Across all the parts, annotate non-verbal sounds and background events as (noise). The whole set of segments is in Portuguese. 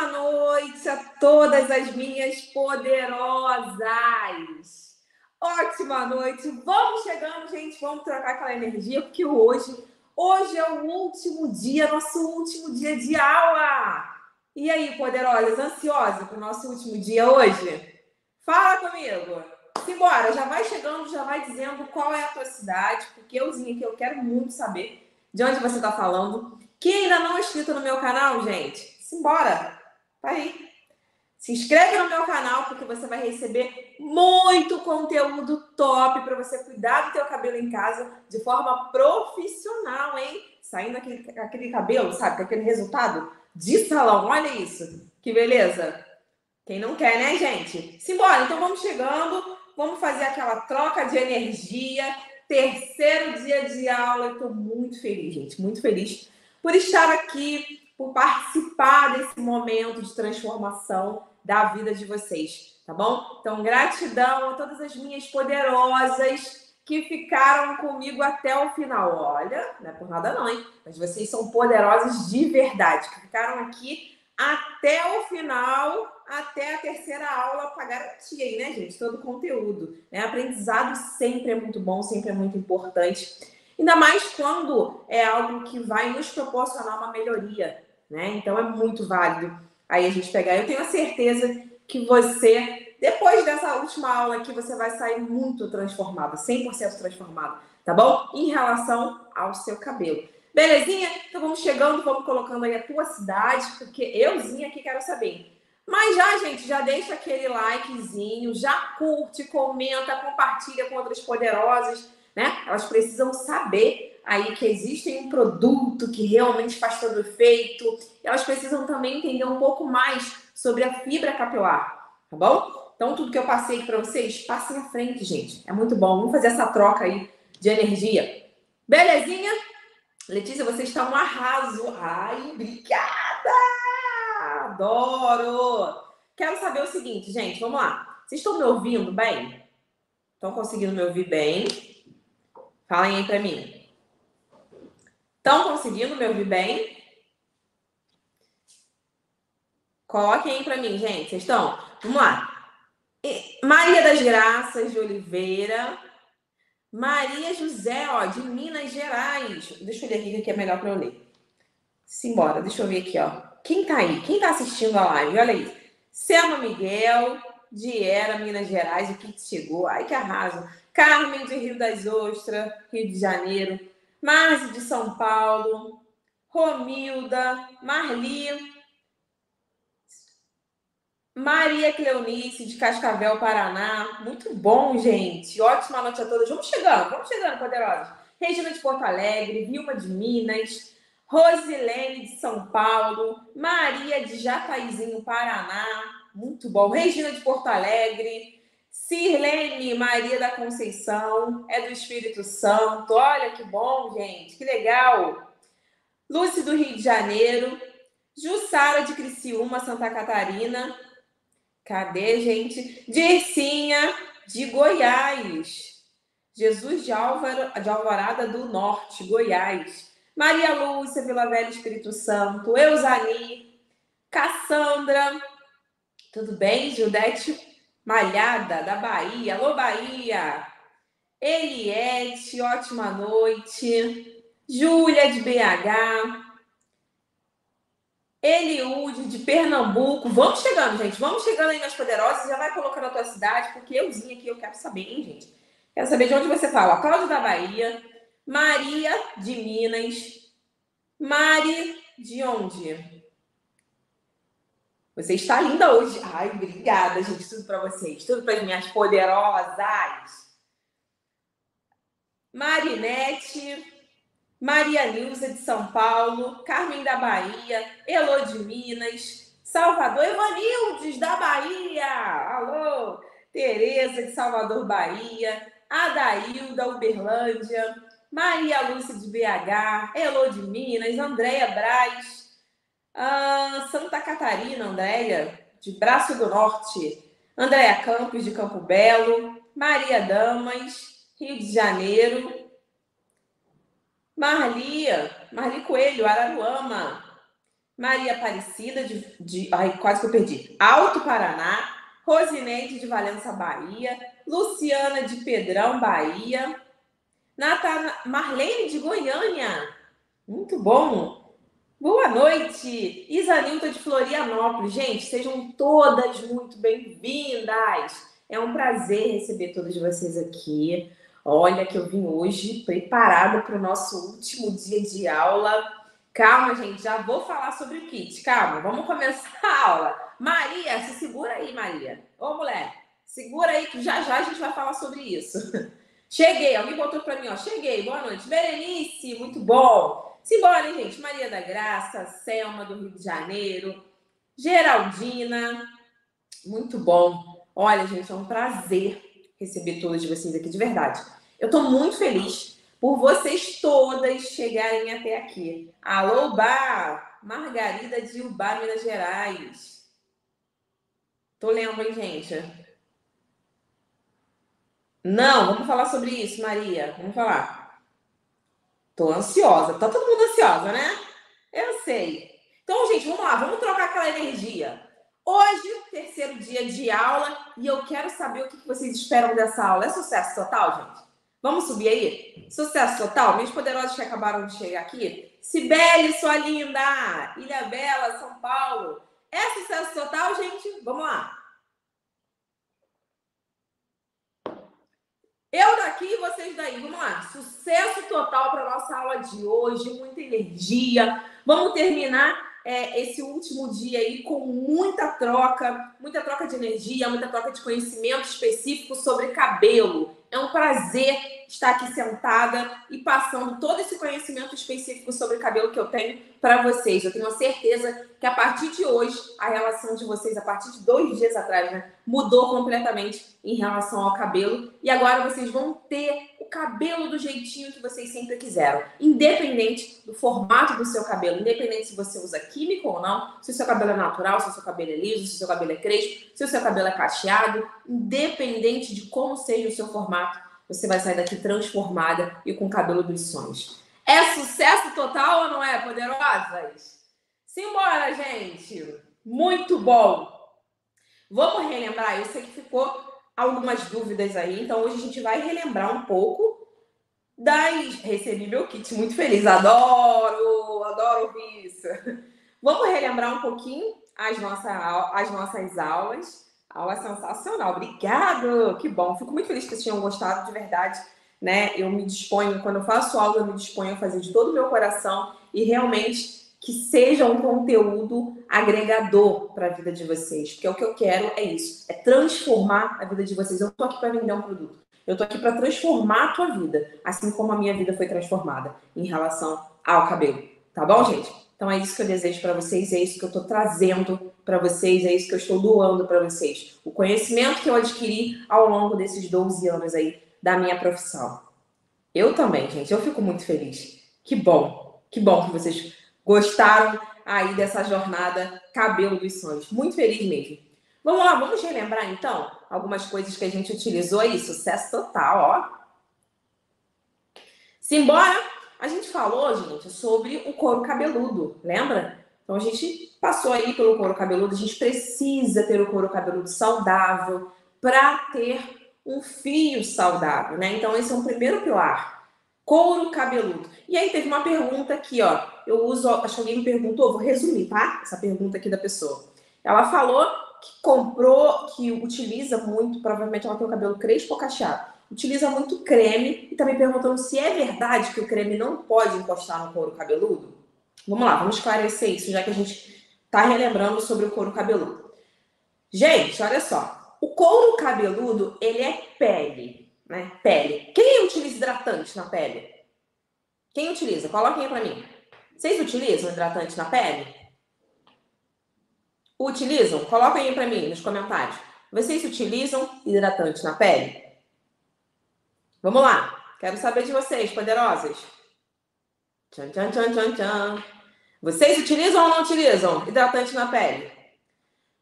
Ótima noite a todas as minhas poderosas. Ótima noite. Vamos chegando, gente. Vamos trocar aquela energia, porque hoje, hoje é o último dia, nosso último dia de aula. E aí, poderosas, ansiosa para o nosso último dia hoje? Fala comigo. Simbora, já vai chegando, já vai dizendo qual é a tua cidade, porque euzinha aqui eu quero muito saber de onde você está falando. Quem ainda não é inscrito no meu canal, gente, simbora, vai aí. Se inscreve no meu canal porque você vai receber muito conteúdo top para você cuidar do teu cabelo em casa de forma profissional, hein? Saindo aquele, aquele cabelo, sabe? Com aquele resultado de salão. Olha isso. Que beleza. Quem não quer, né, gente? Simbora. Então vamos chegando. Vamos fazer aquela troca de energia. Terceiro dia de aula. Estou muito feliz, gente. Muito feliz por estar aqui, por participar desse momento de transformação da vida de vocês, tá bom? Então, gratidão a todas as minhas poderosas que ficaram comigo até o final. Olha, não é por nada não, hein? Mas vocês são poderosas de verdade, que ficaram aqui até o final, até a terceira aula para garantir aí, né, gente? Todo o conteúdo. Né? Aprendizado sempre é muito bom, sempre é muito importante. Ainda mais quando é algo que vai nos proporcionar uma melhoria, né? Então é muito válido aí a gente pegar. Eu tenho a certeza que você, depois dessa última aula aqui, você vai sair muito transformado, 100% transformado, tá bom? Em relação ao seu cabelo. Belezinha? Então vamos chegando, vamos colocando aí a tua cidade, porque euzinha aqui quero saber. Mas já, gente, já deixa aquele likezinho, já curte, comenta, compartilha com outras poderosas né? Elas precisam saber aí que existe um produto que realmente faz todo efeito. Elas precisam também entender um pouco mais sobre a fibra capilar, tá bom? Então, tudo que eu passei para vocês, passem à frente, gente. É muito bom. Vamos fazer essa troca aí de energia. Belezinha? Letícia, você está um arraso. Ai, obrigada! Adoro! Quero saber o seguinte, gente, vamos lá. Vocês estão me ouvindo bem? Estão conseguindo me ouvir bem? Falem aí para mim. Estão conseguindo me ouvir bem? Coloquem aí para mim, gente. Vocês estão? Vamos lá. Maria das Graças de Oliveira. Maria José, ó, de Minas Gerais. Deixa eu ler aqui que é melhor para eu ler. Simbora, deixa eu ver aqui, ó. Quem tá aí? Quem tá assistindo a live? Olha aí. Selma Miguel, de Era, Minas Gerais. O que chegou? Ai, que arraso. Carmen de Rio das Ostras, Rio de Janeiro, Marzi de São Paulo, Romilda, Marli, Maria Cleonice de Cascavel, Paraná. Muito bom, gente. Ótima noite a todas. Vamos chegando, vamos chegando, poderosos. Regina de Porto Alegre, Vilma de Minas, Rosilene de São Paulo, Maria de Jataizinho, Paraná. Muito bom. Regina de Porto Alegre, Sirlene Maria da Conceição, é do Espírito Santo. Olha que bom, gente, que legal. Lúcia do Rio de Janeiro, Jussara de Criciúma, Santa Catarina. Cadê, gente? Dircinha de Goiás. Jesus de, Álvaro, de Alvorada do Norte, Goiás. Maria Lúcia, Vila Velha, Espírito Santo. Eusani, Cassandra. Tudo bem, Judete Malhada, da Bahia. Alô, Bahia! Eliette, ótima noite. Júlia, de BH. Eliúde, de Pernambuco. Vamos chegando, gente. Vamos chegando aí nas poderosas. Já vai colocando a tua cidade, porque euzinha aqui eu quero saber, hein, gente? Quero saber de onde você fala. Cláudio da Bahia. Maria, de Minas. Mari, de onde? Você está linda hoje. Ai, obrigada, gente. Tudo para vocês. Tudo para as minhas poderosas. Marinete, Maria Nilza de São Paulo, Carmen da Bahia, Elô de Minas, Salvador, Evanildes da Bahia. Alô, Tereza de Salvador, Bahia, Adailda, Uberlândia, Maria Lúcia de BH, Elô de Minas, Andréia Braz, Santa Catarina, Andréia, de Braço do Norte. Andréia Campos, de Campo Belo. Maria Damas, Rio de Janeiro. Marlia, Marli Coelho, Araruama. Maria Aparecida de, de ai, quase que eu perdi. Alto Paraná, Rosineide de Valença, Bahia, Luciana de Pedrão, Bahia, Natana Marlene de Goiânia. Muito bom. Boa noite. Isanilta de Florianópolis. Gente, sejam todas muito bem-vindas. É um prazer receber todas vocês aqui. Olha que eu vim hoje preparada para o nosso último dia de aula Calma, gente, já vou falar sobre o kit. Calma, vamos começar a aula. Maria, se segura aí, Maria. Ô, mulher, segura aí que já já a gente vai falar sobre isso. (laughs) Cheguei, alguém botou para mim, ó. Cheguei, boa noite. Berenice, muito bom. Simbora, gente? Maria da Graça, Selma do Rio de Janeiro, Geraldina, muito bom. Olha, gente, é um prazer receber todas vocês aqui, de verdade. Eu tô muito feliz por vocês todas chegarem até aqui. Alô, Bar! Margarida de Ubá, Minas Gerais. Tô lendo, hein, gente? Não, vamos falar sobre isso, Maria. Vamos falar. Tô ansiosa. Tá todo mundo ansiosa, né? Eu sei. Então, gente, vamos lá. Vamos trocar aquela energia. Hoje, terceiro dia de aula, e eu quero saber o que vocês esperam dessa aula. É sucesso total, gente? Vamos subir aí? Sucesso total. Minhas poderosas que acabaram de chegar aqui. Sibeli, sua linda! Ilha Bela, São Paulo. É sucesso total, gente? Vamos lá. Eu daqui e vocês daí. Vamos lá. Sucesso total para nossa aula de hoje. Muita energia. Vamos terminar é, esse último dia aí com muita troca, muita troca de energia, muita troca de conhecimento específico sobre cabelo. É um prazer estar aqui sentada e passando todo esse conhecimento específico sobre cabelo que eu tenho para vocês. Eu tenho certeza que a partir de hoje, a relação de vocês, a partir de dois dias atrás, né, mudou completamente em relação ao cabelo. E agora vocês vão ter cabelo do jeitinho que vocês sempre quiseram, independente do formato do seu cabelo, independente se você usa químico ou não, se o seu cabelo é natural, se o seu cabelo é liso, se o seu cabelo é crespo, se o seu cabelo é cacheado, independente de como seja o seu formato, você vai sair daqui transformada e com o cabelo dos sonhos. É sucesso total ou não é, poderosas? Simbora, gente! Muito bom! Vamos relembrar, eu sei que ficou algumas dúvidas aí, então hoje a gente vai relembrar um pouco das. Recebi meu kit muito feliz, adoro, adoro isso. Vamos relembrar um pouquinho as, nossa, as nossas aulas. Aula sensacional, obrigado! Que bom, fico muito feliz que vocês tenham gostado de verdade. Né? Eu me disponho, quando eu faço aula, eu me disponho a fazer de todo o meu coração e realmente que seja um conteúdo agregador para a vida de vocês, porque o que eu quero é isso, é transformar a vida de vocês. Eu não estou aqui para vender um produto, eu estou aqui para transformar a tua vida, assim como a minha vida foi transformada em relação ao cabelo, tá bom, gente? Então é isso que eu desejo para vocês, é isso que eu estou trazendo para vocês, é isso que eu estou doando para vocês. O conhecimento que eu adquiri ao longo desses 12 anos aí da minha profissão. Eu também, gente, eu fico muito feliz. Que bom, que bom que vocês gostaram aí dessa jornada Cabelo dos Sonhos. Muito feliz mesmo. Vamos lá, vamos relembrar então algumas coisas que a gente utilizou aí. Sucesso total, ó. Simbora! A gente falou, gente, sobre o couro cabeludo, lembra? Então a gente passou aí pelo couro cabeludo, a gente precisa ter o couro cabeludo saudável para ter um fio saudável, né? Então esse é um primeiro pilar couro cabeludo. E aí teve uma pergunta aqui, ó. Eu uso, acho que alguém me perguntou, vou resumir, tá? Essa pergunta aqui da pessoa. Ela falou que comprou, que utiliza muito, provavelmente ela tem o cabelo crespo ou cacheado. Utiliza muito creme e também perguntando se é verdade que o creme não pode encostar no couro cabeludo. Vamos lá, vamos esclarecer isso, já que a gente tá relembrando sobre o couro cabeludo. Gente, olha só. O couro cabeludo, ele é pele né? Pele. Quem utiliza hidratante na pele? Quem utiliza? Coloquem aí para mim. Vocês utilizam hidratante na pele? Utilizam? Coloquem aí para mim nos comentários. Vocês utilizam hidratante na pele? Vamos lá. Quero saber de vocês, poderosas. Tchan, tchan, tchan, tchan, tchan. Vocês utilizam ou não utilizam hidratante na pele?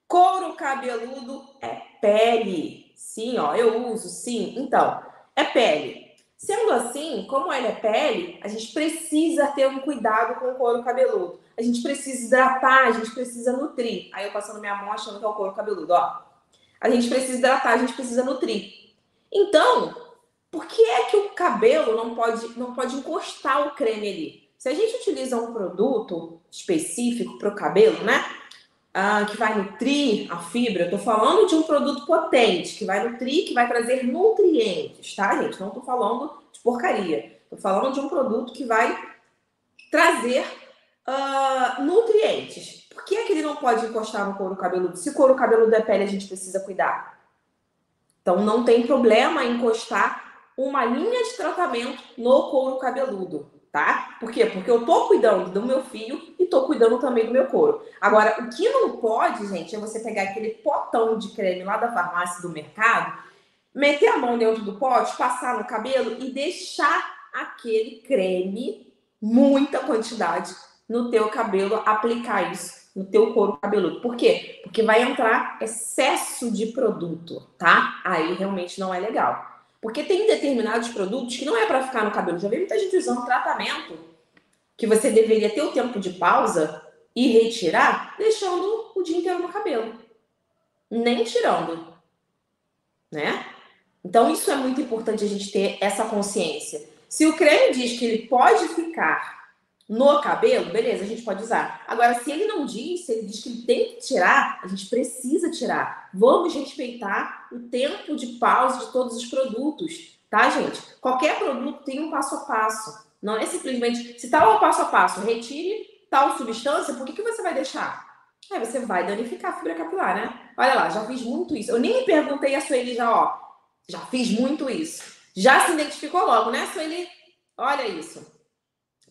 Couro cabeludo é pele. Sim, ó, eu uso, sim. Então, é pele. Sendo assim, como ele é pele, a gente precisa ter um cuidado com o couro cabeludo. A gente precisa hidratar, a gente precisa nutrir. Aí eu passando minha mão achando que é o couro cabeludo, ó. A gente precisa hidratar, a gente precisa nutrir. Então, por que é que o cabelo não pode, não pode encostar o creme ali? Se a gente utiliza um produto específico para o cabelo, né? Ah, que vai nutrir a fibra, eu tô falando de um produto potente, que vai nutrir, que vai trazer nutrientes, tá, gente? Não tô falando de porcaria. Tô falando de um produto que vai trazer uh, nutrientes. Por que, é que ele não pode encostar no couro cabeludo? Se couro cabeludo é pele, a gente precisa cuidar. Então não tem problema encostar uma linha de tratamento no couro cabeludo tá? Por quê? Porque eu tô cuidando do meu fio e tô cuidando também do meu couro. Agora, o que não pode, gente, é você pegar aquele potão de creme lá da farmácia do mercado, meter a mão dentro do pote, passar no cabelo e deixar aquele creme, muita quantidade, no teu cabelo, aplicar isso no teu couro cabeludo. Por quê? Porque vai entrar excesso de produto, tá? Aí realmente não é legal. Porque tem determinados produtos que não é para ficar no cabelo. Já vi muita gente usando tratamento que você deveria ter o tempo de pausa e retirar, deixando o dia inteiro no cabelo. Nem tirando. Né? Então, isso é muito importante a gente ter essa consciência. Se o creme diz que ele pode ficar no cabelo, beleza, a gente pode usar. Agora, se ele não diz, se ele diz que ele tem que tirar, a gente precisa tirar. Vamos respeitar o tempo de pausa de todos os produtos, tá, gente? Qualquer produto tem um passo a passo. Não é simplesmente, se tal tá passo a passo, retire tal substância, por que, que você vai deixar? Aí você vai danificar a fibra capilar, né? Olha lá, já fiz muito isso. Eu nem perguntei a Sueli já, ó. Já fiz muito isso. Já se identificou logo, né, Sueli? Olha isso.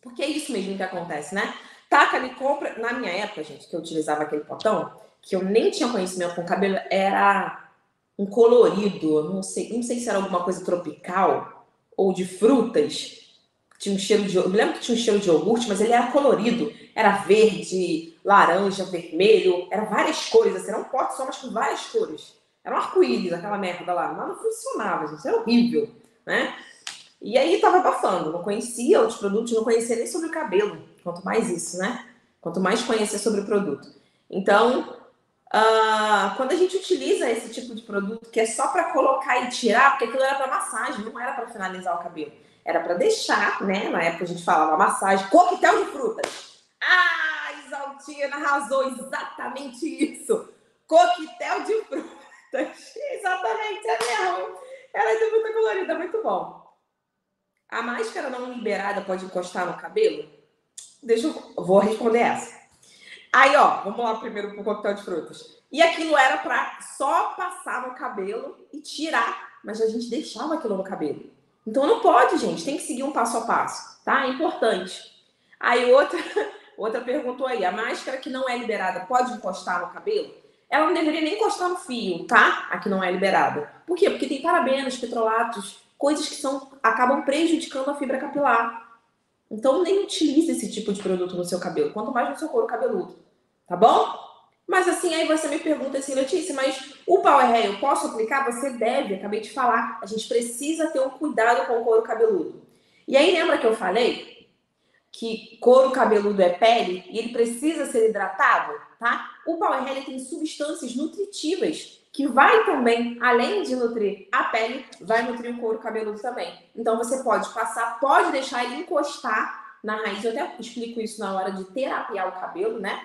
Porque é isso mesmo que acontece, né? Taca ali, compra. Na minha época, gente, que eu utilizava aquele potão, que eu nem tinha conhecimento com cabelo, era um colorido, não sei, não sei se era alguma coisa tropical ou de frutas. Tinha um cheiro de. Eu me lembro que tinha um cheiro de iogurte, mas ele era colorido. Era verde, laranja, vermelho, era várias cores, assim, era um pote só, mas com várias cores. Era um arco-íris, aquela merda lá. Mas não funcionava, gente. Era horrível, né? E aí tava abafando, não conhecia outros produtos, não conhecia nem sobre o cabelo, quanto mais isso, né? Quanto mais conhecer sobre o produto. Então, uh, quando a gente utiliza esse tipo de produto que é só para colocar e tirar, porque aquilo era para massagem, não era para finalizar o cabelo, era para deixar, né? Na época a gente falava massagem, coquetel de frutas. Ah, Isaltina arrasou exatamente isso. Coquetel de frutas. (laughs) Exatamente, é mesmo. Ela é fruta colorida, muito bom. A máscara não liberada pode encostar no cabelo? Deixa eu. Vou responder essa. Aí, ó, vamos lá primeiro pro coquetel de frutas. E aquilo era para só passar no cabelo e tirar, mas a gente deixava aquilo no cabelo. Então não pode, gente, tem que seguir um passo a passo, tá? É importante. Aí outra, (laughs) outra perguntou aí, a máscara que não é liberada pode encostar no cabelo? Ela não deveria nem encostar no fio, tá? A que não é liberada. Por quê? Porque tem parabenos, petrolatos, coisas que são acabam prejudicando a fibra capilar. Então nem utilize esse tipo de produto no seu cabelo, quanto mais no seu couro cabeludo, tá bom? Mas assim, aí você me pergunta assim, Letícia, mas o Power Hair eu posso aplicar? Você deve, acabei de falar, a gente precisa ter um cuidado com o couro cabeludo. E aí lembra que eu falei que couro cabeludo é pele e ele precisa ser hidratado, tá? O Power Hair tem substâncias nutritivas que vai também, além de nutrir a pele, vai nutrir o couro cabeludo também. Então você pode passar, pode deixar ele encostar na raiz. Eu até explico isso na hora de terapiar o cabelo, né?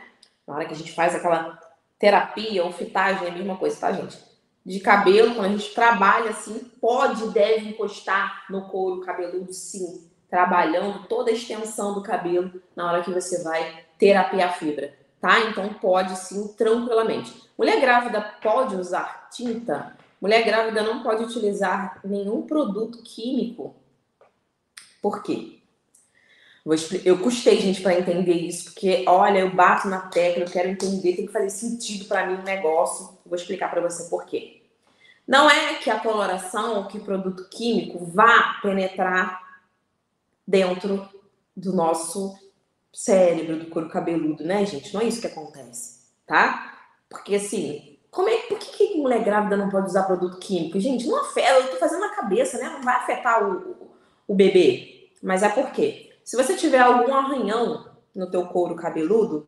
Na hora que a gente faz aquela terapia ou fitagem, é a mesma coisa, tá, gente? De cabelo, quando a gente trabalha assim, pode e deve encostar no couro cabeludo, sim. Trabalhando toda a extensão do cabelo na hora que você vai terapiar a fibra tá? Então pode sim, tranquilamente. Mulher grávida pode usar tinta? Mulher grávida não pode utilizar nenhum produto químico. Por quê? Eu custei, gente, para entender isso, porque olha, eu bato na tecla, eu quero entender, tem que fazer sentido para mim o um negócio. Vou explicar para você por quê. Não é que a coloração ou que produto químico vá penetrar dentro do nosso cérebro, do couro cabeludo, né, gente? Não é isso que acontece, tá? Porque assim, como é, por que, que mulher grávida não pode usar produto químico? Gente, não afeta, eu tô fazendo na cabeça, né? Não vai afetar o, o bebê. Mas é por quê? Se você tiver algum arranhão no teu couro cabeludo,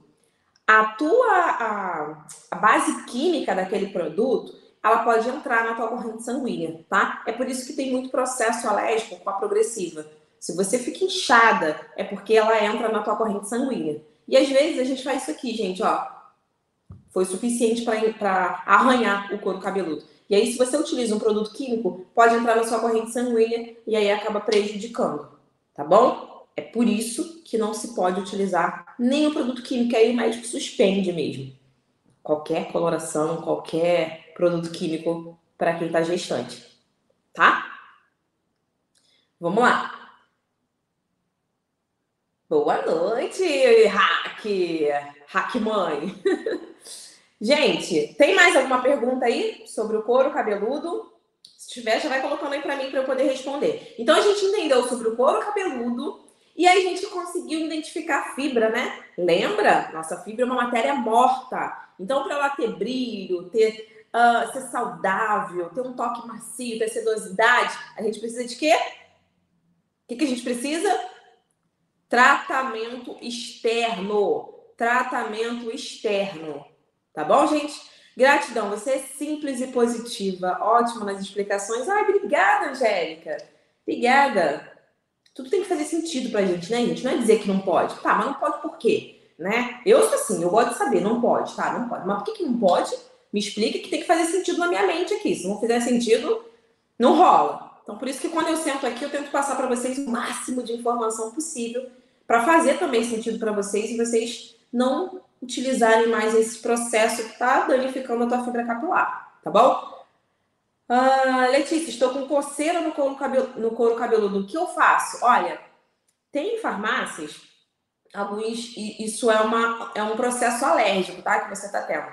a tua a, a base química daquele produto ela pode entrar na tua corrente sanguínea, tá? É por isso que tem muito processo alérgico com a progressiva. Se você fica inchada, é porque ela entra na tua corrente sanguínea. E às vezes a gente faz isso aqui, gente, ó. Foi suficiente para arranhar o couro cabeludo. E aí, se você utiliza um produto químico, pode entrar na sua corrente sanguínea e aí acaba prejudicando, tá bom? É por isso que não se pode utilizar nenhum produto químico, aí o médico suspende mesmo. Qualquer coloração, qualquer produto químico para quem está gestante, tá? Vamos lá. Boa noite, Hack! Hack Mãe! (laughs) Gente, tem mais alguma pergunta aí sobre o couro cabeludo? Se tiver, já vai colocando aí para mim para eu poder responder. Então a gente entendeu sobre o couro cabeludo e aí a gente conseguiu identificar a fibra, né? Lembra? Nossa fibra é uma matéria morta. Então para ela ter brilho, ter uh, ser saudável, ter um toque macio, ter sedosidade, a gente precisa de quê? O que, que a gente precisa? Tratamento externo. Tratamento externo. Tá bom, gente? Gratidão, você é simples e positiva, ótima nas explicações. Ai, obrigada, Angélica. Obrigada. Tudo tem que fazer sentido pra gente, né, gente? Não é dizer que não pode. Tá, mas não pode por quê? Né? Eu sou assim, eu gosto de saber, não pode, tá? Não pode. Mas por que, que não pode? Me explica que tem que fazer sentido na minha mente aqui. Se não fizer sentido, não rola. Então, por isso que quando eu sento aqui, eu tento passar para vocês o máximo de informação possível para fazer também sentido para vocês e vocês não utilizarem mais esse processo que está danificando a tua fibra capilar, tá bom? Ah, Letícia, estou com coceira no couro, cabelo, no couro cabeludo. O que eu faço? Olha, tem farmácias, alguns, isso é, uma, é um processo alérgico, tá? Que você está tendo.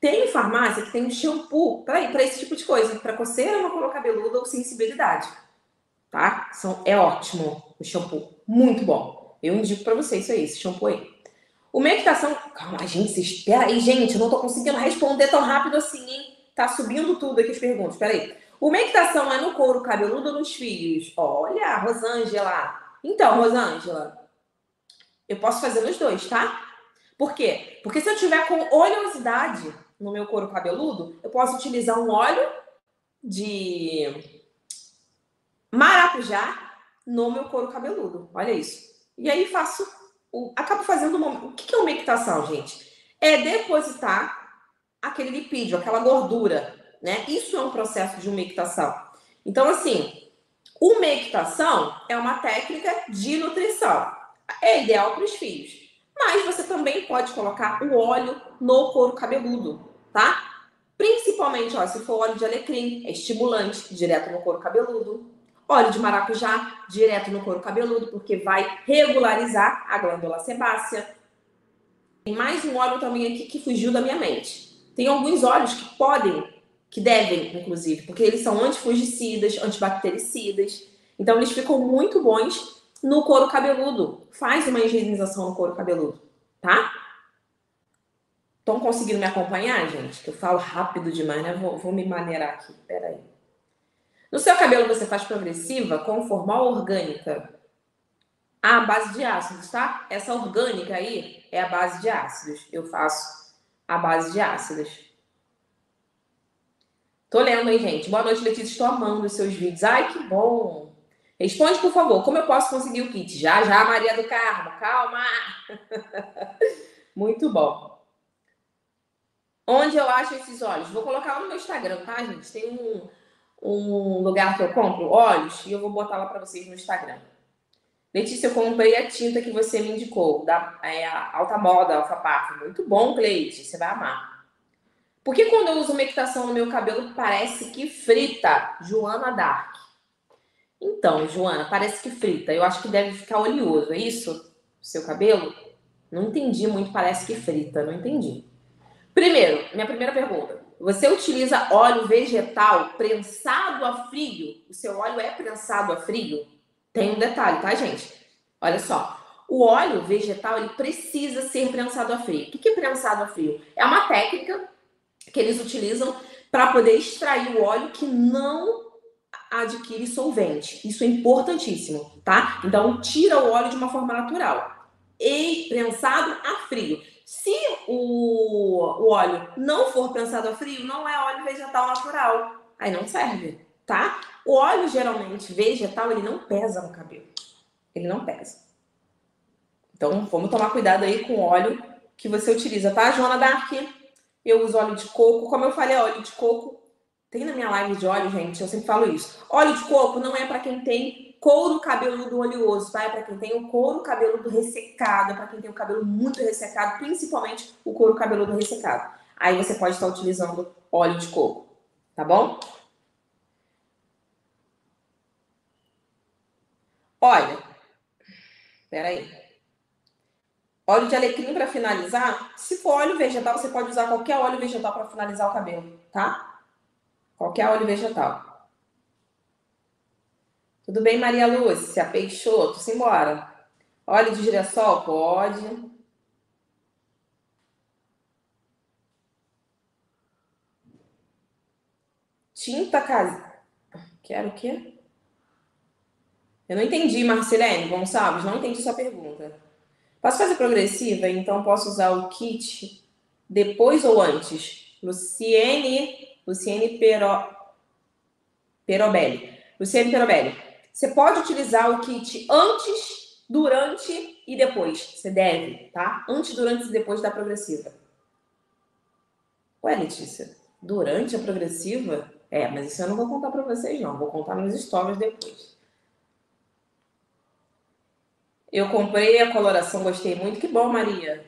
Tem farmácia que tem um shampoo para esse tipo de coisa, para coceira no couro cabeludo ou sensibilidade, tá? São, é ótimo o shampoo, muito bom. Eu indico para vocês isso aí, esse shampoo aí. O meditação. Calma, gente, espera aí, gente. Eu não tô conseguindo responder tão rápido assim, hein? Tá subindo tudo aqui as perguntas. Espera aí. O meditação é no couro cabeludo ou nos fios? Olha, Rosângela. Então, Rosângela, eu posso fazer nos dois, tá? Por quê? Porque se eu tiver com oleosidade no meu couro cabeludo, eu posso utilizar um óleo de maracujá no meu couro cabeludo. Olha isso. E aí faço o, acabo fazendo uma. O que é umectação, gente? É depositar aquele lipídio, aquela gordura, né? Isso é um processo de umectação. Então, assim, umectação é uma técnica de nutrição. É ideal para os filhos. Mas você também pode colocar o óleo no couro cabeludo, tá? Principalmente, ó, se for óleo de alecrim, é estimulante, direto no couro cabeludo. Óleo de maracujá direto no couro cabeludo, porque vai regularizar a glândula sebácea. Tem mais um óleo também aqui que fugiu da minha mente. Tem alguns óleos que podem, que devem, inclusive, porque eles são antifugicidas, antibactericidas. Então, eles ficam muito bons no couro cabeludo. Faz uma higienização no couro cabeludo, tá? Estão conseguindo me acompanhar, gente? Que eu falo rápido demais, né? Vou, vou me maneirar aqui. Peraí. No seu cabelo você faz progressiva com formal orgânica. A base de ácidos, tá? Essa orgânica aí é a base de ácidos. Eu faço a base de ácidos. Tô lendo aí, gente. Boa noite, Letícia. Estou amando os seus vídeos. Ai, que bom. Responde, por favor, como eu posso conseguir o kit? Já, já, Maria do Carmo. Calma. (laughs) Muito bom. Onde eu acho esses olhos? Vou colocar no meu Instagram, tá, gente? Tem um, um lugar que eu compro óleos e eu vou botar lá para vocês no Instagram. Letícia, eu comprei a tinta que você me indicou, da é, Alta Moda, Alfa Parfum. Muito bom, Cleide, você vai amar. Por que quando eu uso meditação no meu cabelo parece que frita? Joana Dark. Então, Joana, parece que frita. Eu acho que deve ficar oleoso, é isso? Seu cabelo? Não entendi muito, parece que frita, não entendi. Primeiro, minha primeira pergunta. Você utiliza óleo vegetal prensado a frio? O seu óleo é prensado a frio? Tem um detalhe, tá, gente? Olha só. O óleo vegetal ele precisa ser prensado a frio. O que é prensado a frio? É uma técnica que eles utilizam para poder extrair o óleo que não adquire solvente. Isso é importantíssimo, tá? Então, tira o óleo de uma forma natural. E prensado a frio. Se o, o óleo não for prensado a frio, não é óleo vegetal natural. Aí não serve, tá? O óleo, geralmente, vegetal, ele não pesa no cabelo. Ele não pesa. Então, vamos tomar cuidado aí com o óleo que você utiliza, tá, Joana Dark? Eu uso óleo de coco. Como eu falei, óleo de coco. Tem na minha live de óleo, gente, eu sempre falo isso. Óleo de coco não é para quem tem couro cabeludo oleoso, tá? É para quem tem o couro cabeludo ressecado, é para quem tem o cabelo muito ressecado, principalmente o couro cabeludo ressecado. Aí você pode estar utilizando óleo de coco, tá bom? Olha, peraí. Óleo de alecrim para finalizar. Se for óleo vegetal, você pode usar qualquer óleo vegetal para finalizar o cabelo, tá? Qualquer óleo vegetal. Tudo bem, Maria Lúcia? Peixoto, simbora. Óleo de girassol? Pode. Tinta casa. Quero o quê? Eu não entendi, Marcelene Gonçalves. Não entendi sua pergunta. Posso fazer progressiva? Então posso usar o kit depois ou antes? Luciene, Luciene Pero, Perobelli. Luciene Perobelli. Você pode utilizar o kit antes, durante e depois. Você deve, tá? Antes, durante e depois da progressiva. Ué, Letícia, durante a progressiva? É, mas isso eu não vou contar para vocês, não. Vou contar nos stories depois. Eu comprei a coloração, gostei muito. Que bom, Maria.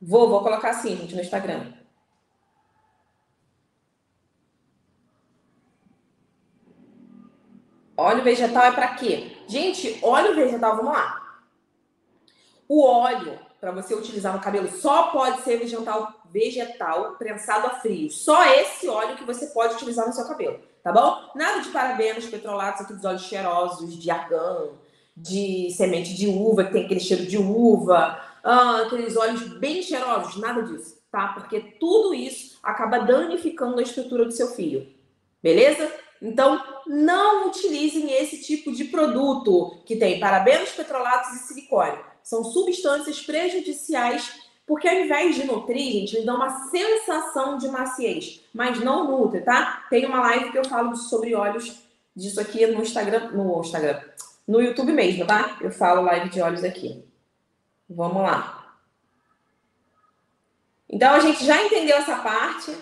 Vou, vou colocar assim, gente, no Instagram. Óleo vegetal é para quê? Gente, óleo vegetal, vamos lá. O óleo para você utilizar no cabelo só pode ser vegetal, vegetal prensado a frio. Só esse óleo que você pode utilizar no seu cabelo, tá bom? Nada de parabenos, petrolatos, aqueles óleos cheirosos, de argão, de semente de uva, que tem aquele cheiro de uva, ah, aqueles óleos bem cheirosos, nada disso, tá? Porque tudo isso acaba danificando a estrutura do seu fio, beleza? Então, não utilizem esse tipo de produto que tem parabenos, petrolatos e silicone. São substâncias prejudiciais porque ao invés de nutrir, gente, ele dá uma sensação de maciez, mas não nutre, tá? Tem uma live que eu falo sobre óleos disso aqui no Instagram, no Instagram, no YouTube mesmo, tá? Eu falo live de olhos aqui. Vamos lá. Então a gente já entendeu essa parte.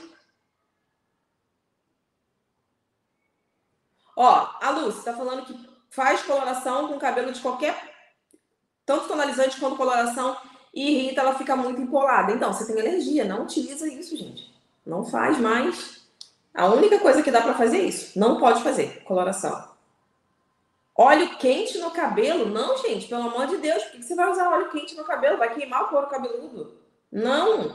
Ó, a Luz está falando que faz coloração com cabelo de qualquer tanto tonalizante quanto coloração e irrita, ela fica muito empolada. Então, você tem alergia, não utiliza isso, gente. Não faz mais. A única coisa que dá para fazer é isso. Não pode fazer coloração. Óleo quente no cabelo? Não, gente, pelo amor de Deus, por que você vai usar óleo quente no cabelo? Vai queimar o couro cabeludo? Não.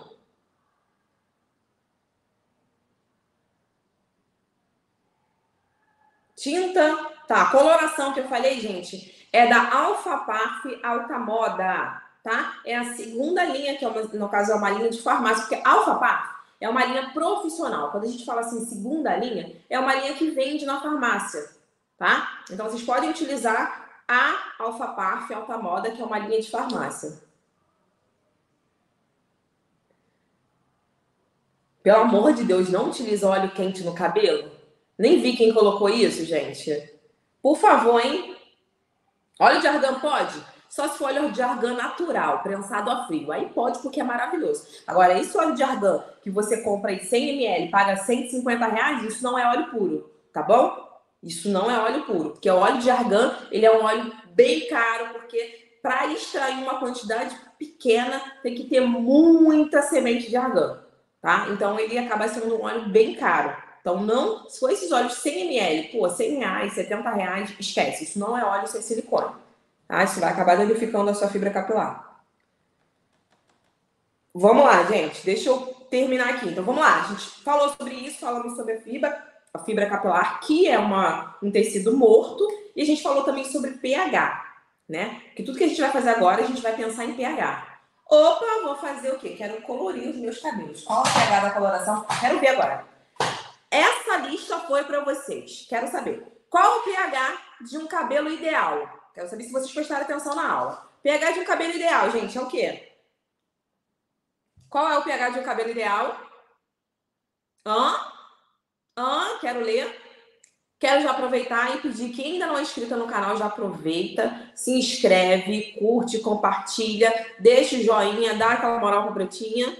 Tinta, tá, coloração que eu falei, gente, é da Alpha Parf Alta Moda, tá? É a segunda linha, que é uma, no caso é uma linha de farmácia, porque Alpha Parf é uma linha profissional. Quando a gente fala assim, segunda linha, é uma linha que vende na farmácia tá? Então vocês podem utilizar a Alpha Parf Alta Moda, que é uma linha de farmácia. Pelo amor de Deus, não utiliza óleo quente no cabelo? Nem vi quem colocou isso, gente. Por favor, hein? Óleo de argan pode? Só se for óleo de argan natural, prensado a frio. Aí pode, porque é maravilhoso. Agora, esse óleo de argan que você compra em 100 ml, paga 150 reais, isso não é óleo puro, tá bom? Isso não é óleo puro, porque o óleo de argan, ele é um óleo bem caro, porque para extrair uma quantidade pequena, tem que ter muita semente de argan, tá? Então, ele acaba sendo um óleo bem caro. Então, não, se for esses óleos 100 ml, pô, 100 reais, 70 reais, esquece. Isso não é óleo sem silicone, tá? Isso vai acabar danificando a sua fibra capilar. Vamos lá, gente. Deixa eu terminar aqui. Então, vamos lá. A gente falou sobre isso, falamos sobre a fibra a fibra capilar, que é uma, um tecido morto, e a gente falou também sobre pH, né? Que tudo que a gente vai fazer agora, a gente vai pensar em pH. Opa, vou fazer o quê? Quero colorir os meus cabelos. Qual a pH da coloração? Quero ver agora. Essa lista foi para vocês. Quero saber qual o pH de um cabelo ideal. Quero saber se vocês prestaram atenção na aula. pH de um cabelo ideal, gente, é o quê? Qual é o pH de um cabelo ideal? Hã? Hã? Quero ler. Quero já aproveitar e pedir quem ainda não é inscrito no canal, já aproveita, se inscreve, curte, compartilha, deixa o joinha, dá aquela moral pra Pretinha.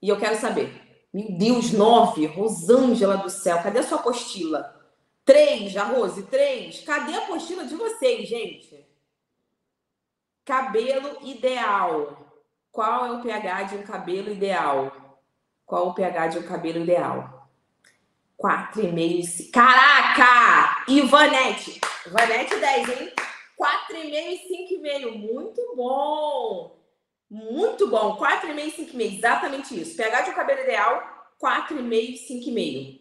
E eu quero saber, meu Deus, nove, Rosângela do céu, cadê a sua apostila? Três, já, Rose, três. Cadê a apostila de vocês, gente? Cabelo ideal. Qual é o pH de um cabelo ideal? Qual o pH de um cabelo ideal? 4,5. Caraca! Ivanete. Ivanete 10, hein? 4,5 e 5,5. Muito bom. Muito bom. 4,5 e 5,5. Exatamente isso. pH de um cabelo ideal, 4,5 e 5,5.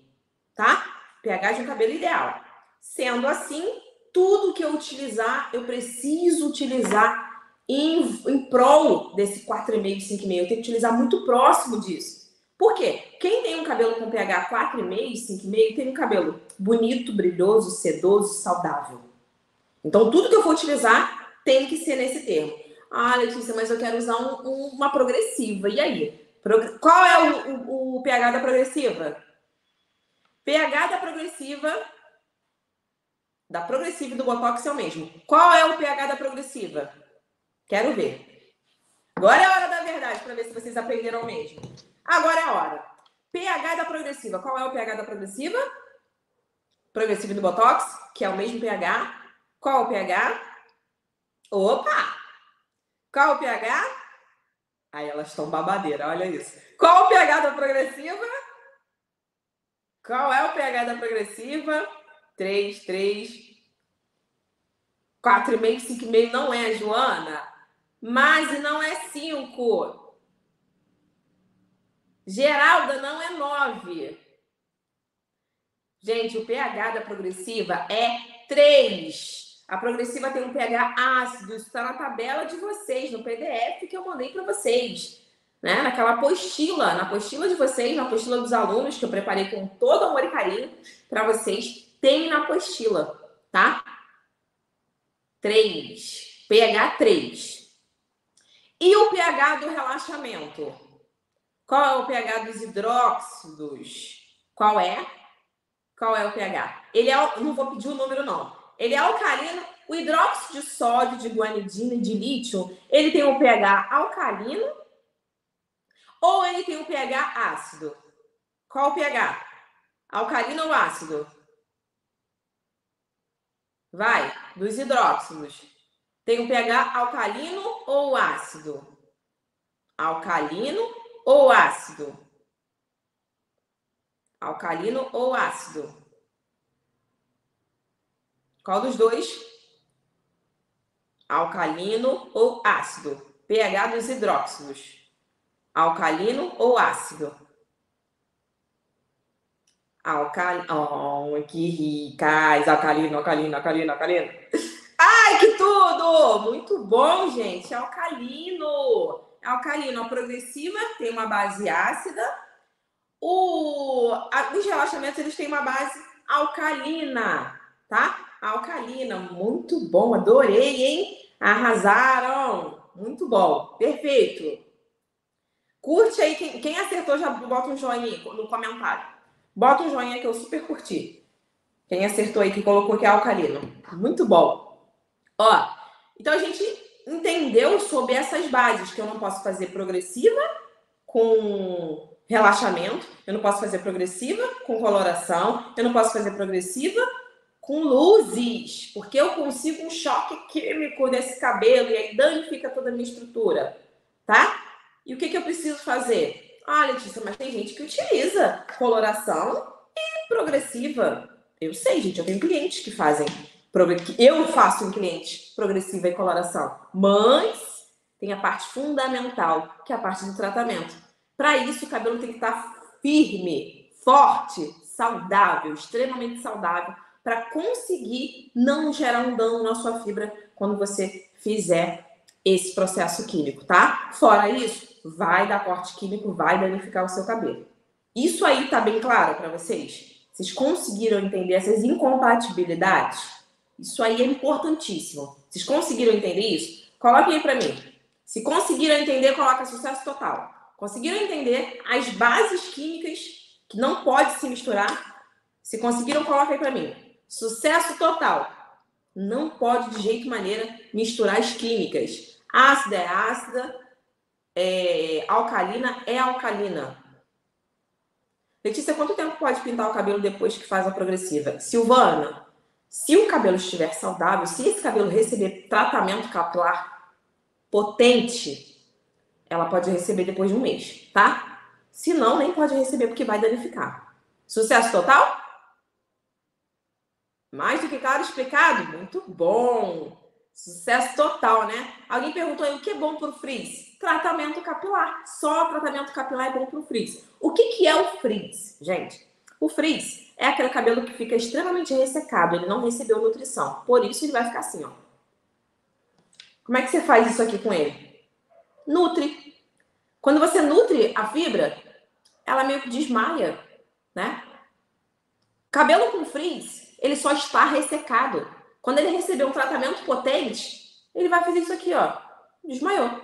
Tá? pH de um cabelo ideal. Sendo assim, tudo que eu utilizar, eu preciso utilizar em, em prol desse 4,5 e 5,5. Eu tenho que utilizar muito próximo disso. Por quê? Quem tem um cabelo com pH 4,5, 5,5 tem um cabelo bonito, brilhoso, sedoso, saudável. Então, tudo que eu for utilizar tem que ser nesse termo. Ah, Letícia, mas eu quero usar um, um, uma progressiva. E aí? Qual é o, o, o pH da progressiva? pH da progressiva. Da progressiva e do Botox é o mesmo. Qual é o pH da progressiva? Quero ver. Agora é a hora da verdade para ver se vocês aprenderam mesmo. Agora é a hora. pH da progressiva. Qual é o pH da progressiva? Progressiva do Botox, que é o mesmo pH. Qual é o pH? Opa! Qual o pH? Aí elas estão babadeiras, olha isso. Qual o pH da progressiva? Qual é o pH da progressiva? 3, 3, 4,5, 5,5 não é, Joana? Mas não é 5. Geralda não é 9. Gente, o pH da progressiva é 3. A progressiva tem um pH ácido, isso está na tabela de vocês, no PDF que eu mandei para vocês. Né? Naquela apostila, na apostila de vocês, na apostila dos alunos, que eu preparei com todo amor e carinho para vocês, tem na apostila, tá? 3. pH 3. E o pH do relaxamento? Qual é o pH dos hidróxidos? Qual é? Qual é o pH? Ele é, não vou pedir o número não. Ele é alcalino. O hidróxido de sódio, de guanidina de lítio, ele tem um pH alcalino ou ele tem um pH ácido? Qual o pH? Alcalino ou ácido? Vai, dos hidróxidos. Tem um pH alcalino ou ácido? Alcalino ou ácido? Alcalino ou ácido? Qual dos dois? Alcalino ou ácido? pH dos hidróxidos. Alcalino ou ácido? Alcalino. Oh, que ricas! Alcalino, alcalino, alcalino, alcalino. (laughs) Ai, que tudo! Muito bom, gente. Alcalino alcalino, a progressiva tem uma base ácida. O, os relaxamentos eles têm uma base alcalina, tá? Alcalina, muito bom, adorei, hein? Arrasaram, muito bom, perfeito. Curte aí, quem, quem acertou já bota um joinha no comentário. Bota um joinha que eu super curti. Quem acertou aí que colocou que é alcalino. Muito bom. Ó, então a gente entendeu sobre essas bases, que eu não posso fazer progressiva com relaxamento, eu não posso fazer progressiva com coloração, eu não posso fazer progressiva com luzes, porque eu consigo um choque químico nesse cabelo e aí danifica toda a minha estrutura, tá? E o que, que eu preciso fazer? Ah, Letícia, mas tem gente que utiliza coloração e progressiva. Eu sei, gente, eu tenho clientes que fazem eu faço em cliente progressiva e coloração, mas tem a parte fundamental, que é a parte do tratamento. Para isso, o cabelo tem que estar firme, forte, saudável, extremamente saudável, para conseguir não gerar um dano na sua fibra quando você fizer esse processo químico, tá? Fora isso, vai dar corte químico, vai danificar o seu cabelo. Isso aí tá bem claro para vocês? Vocês conseguiram entender essas incompatibilidades? Isso aí é importantíssimo. Vocês conseguiram entender isso? Coloquem aí para mim. Se conseguiram entender, coloca sucesso total. Conseguiram entender as bases químicas que não pode se misturar? Se conseguiram, coloca aí para mim. Sucesso total. Não pode de jeito maneira misturar as químicas. Ácida é ácida, é, alcalina é alcalina. Letícia, quanto tempo pode pintar o cabelo depois que faz a progressiva? Silvana, se o cabelo estiver saudável, se esse cabelo receber tratamento capilar potente, ela pode receber depois de um mês, tá? Se não, nem pode receber porque vai danificar. Sucesso total? Mais do que claro explicado? Muito bom! Sucesso total, né? Alguém perguntou aí o que é bom para o frizz? Tratamento capilar. Só tratamento capilar é bom para o frizz. O que, que é o frizz, gente? O frizz é aquele cabelo que fica extremamente ressecado, ele não recebeu nutrição. Por isso ele vai ficar assim, ó. Como é que você faz isso aqui com ele? Nutre. Quando você nutre a fibra, ela meio que desmaia, né? Cabelo com frizz, ele só está ressecado. Quando ele receber um tratamento potente, ele vai fazer isso aqui, ó. Desmaiou.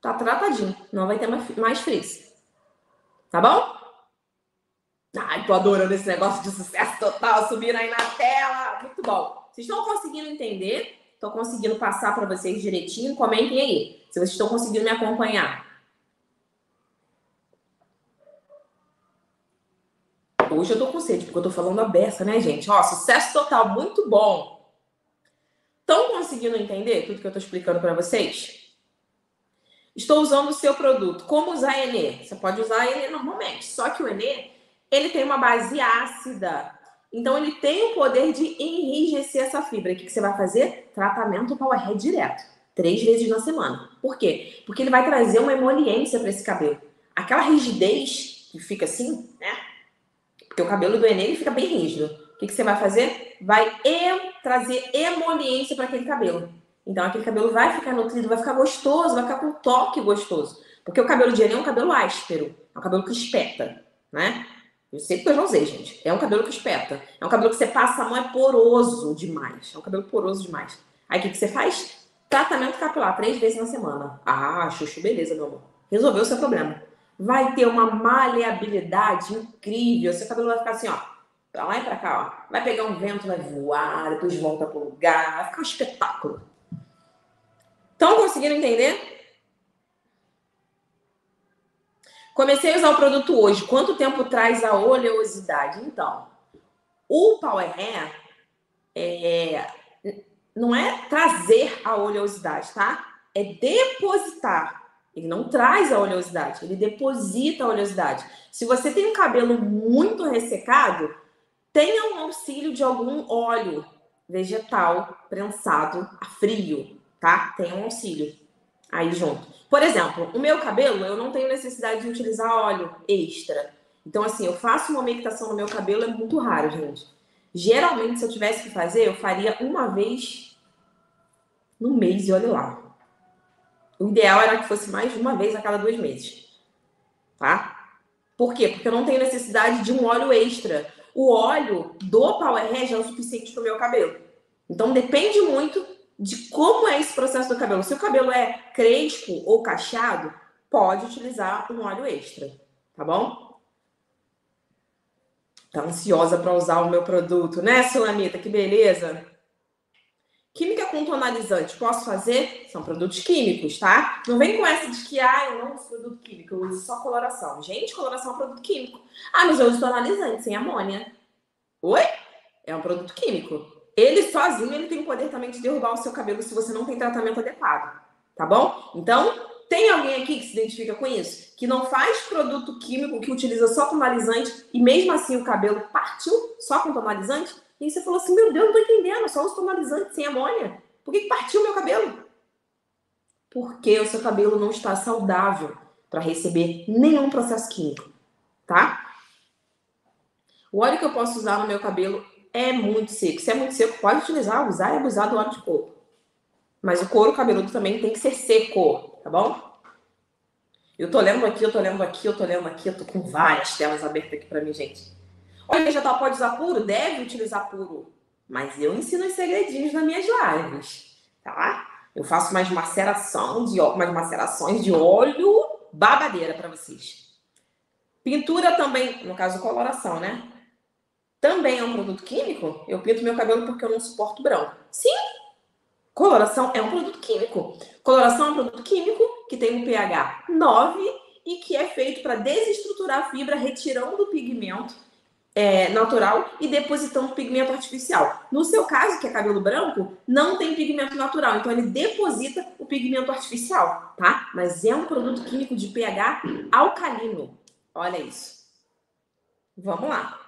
Tá tratadinho. Não vai ter mais frizz. Tá bom? Ai, tô adorando esse negócio de sucesso total subindo aí na tela. Muito bom. Vocês estão conseguindo entender? Estou conseguindo passar para vocês direitinho? Comentem aí se vocês estão conseguindo me acompanhar. Hoje eu tô com sede, porque eu tô falando a beça, né, gente? Ó, sucesso total, muito bom. Estão conseguindo entender tudo que eu tô explicando para vocês? Estou usando o seu produto. Como usar Enê? Você pode usar Enê normalmente, só que o Enê ele tem uma base ácida. Então, ele tem o poder de enrijecer essa fibra. O que, você vai fazer? Tratamento Powerhead direto. Três vezes na semana. Por quê? Porque ele vai trazer uma emoliência para esse cabelo. Aquela rigidez que fica assim, né? Porque o cabelo do Enem fica bem rígido. O que, que você vai fazer? Vai em, trazer emoliência para aquele cabelo. Então, aquele cabelo vai ficar nutrido, vai ficar gostoso, vai ficar com um toque gostoso. Porque o cabelo de Enem é um cabelo áspero. É um cabelo que espeta, né? Eu sei porque eu já usei, gente. É um cabelo que espeta. É um cabelo que você passa a mão, é poroso demais. É um cabelo poroso demais. Aí o que, que você faz? Tratamento capilar, três vezes na semana. Ah, chuchu, beleza, meu amor. Resolveu o seu problema. Vai ter uma maleabilidade incrível. Seu cabelo vai ficar assim, ó. Pra lá e pra cá, ó. Vai pegar um vento, vai voar, depois volta pro lugar. Vai ficar um espetáculo. Estão conseguindo entender? Comecei a usar o produto hoje. Quanto tempo traz a oleosidade? Então, o Power Hair é, não é trazer a oleosidade, tá? É depositar. Ele não traz a oleosidade, ele deposita a oleosidade. Se você tem um cabelo muito ressecado, tenha um auxílio de algum óleo vegetal prensado a frio, tá? Tenha um auxílio aí junto. Por exemplo, o meu cabelo, eu não tenho necessidade de utilizar óleo extra. Então, assim, eu faço uma umectação no meu cabelo, é muito raro, gente. Geralmente, se eu tivesse que fazer, eu faria uma vez no mês e olha lá. O ideal era que fosse mais de uma vez a cada dois meses. Tá? Por quê? Porque eu não tenho necessidade de um óleo extra. O óleo do Power Hair é o suficiente para o meu cabelo. Então depende muito de como é esse processo do cabelo. Se o cabelo é crespo ou cacheado, pode utilizar um óleo extra, tá bom? Tá ansiosa para usar o meu produto, né, Sulamita? Que beleza! Química com tonalizante, posso fazer? São produtos químicos, tá? Não vem com essa de que, ah, eu não uso produto químico, eu uso só coloração. Gente, coloração é um produto químico. Ah, mas eu uso tonalizante, sem amônia. Oi? É um produto químico ele sozinho ele tem o poder também de derrubar o seu cabelo se você não tem tratamento adequado, tá bom? Então, tem alguém aqui que se identifica com isso? Que não faz produto químico, que utiliza só tonalizante e mesmo assim o cabelo partiu só com tonalizante? E aí você falou assim: meu Deus, não tô entendendo, só uso tonalizante sem amônia. Por que, que partiu meu cabelo? Porque o seu cabelo não está saudável para receber nenhum processo químico, tá? O óleo que eu posso usar no meu cabelo é muito seco. Se é muito seco, pode utilizar, usar e abusar do óleo de coco. Mas o couro cabeludo também tem que ser seco, tá bom? Eu tô lendo aqui, eu tô lendo aqui, eu tô lendo aqui, eu tô com várias telas abertas aqui para mim, gente. Olha, vegetal pode usar puro? Deve utilizar puro. Mas eu ensino os segredinhos nas minhas lives, tá? Eu faço mais maceração de mais macerações de óleo babadeira para vocês. Pintura também, no caso coloração, né? Também é um produto químico? Eu pinto meu cabelo porque eu não suporto branco. Sim, coloração é um produto químico. Coloração é um produto químico que tem um pH 9 e que é feito para desestruturar a fibra, retirando o pigmento é, natural e depositando pigmento artificial. No seu caso, que é cabelo branco, não tem pigmento natural, então ele deposita o pigmento artificial, tá? Mas é um produto químico de pH alcalino. Olha isso. Vamos lá.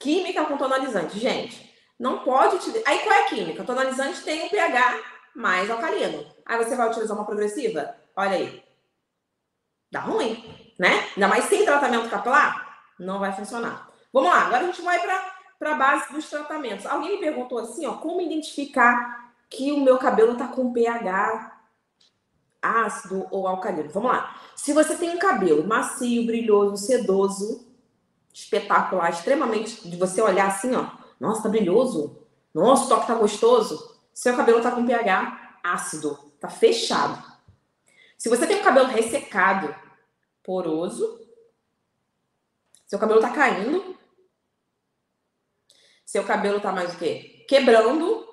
Química com tonalizante, gente. Não pode utilizar. Aí qual é a química? tonalizante tem um pH mais alcalino. Aí você vai utilizar uma progressiva? Olha aí. Dá ruim né? Ainda mais sem tratamento capilar, não vai funcionar. Vamos lá, agora a gente vai para a base dos tratamentos. Alguém me perguntou assim, ó, como identificar que o meu cabelo está com pH ácido ou alcalino? Vamos lá. Se você tem um cabelo macio, brilhoso, sedoso, espetacular, extremamente de você olhar assim, ó, nossa, tá brilhoso. Nossa, o toque tá gostoso. Seu cabelo tá com pH ácido, tá fechado. Se você tem um cabelo ressecado, poroso. Seu cabelo tá caindo. Seu cabelo tá mais o quê? Quebrando.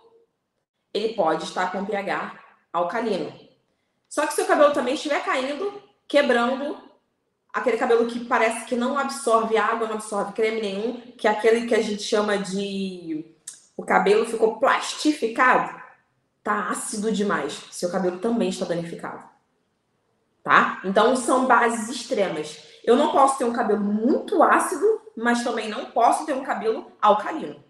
Ele pode estar com pH alcalino. Só que seu cabelo também estiver caindo, quebrando, aquele cabelo que parece que não absorve água, não absorve creme nenhum, que é aquele que a gente chama de o cabelo ficou plastificado, tá ácido demais. Seu cabelo também está danificado tá? Então são bases extremas. Eu não posso ter um cabelo muito ácido, mas também não posso ter um cabelo alcalino,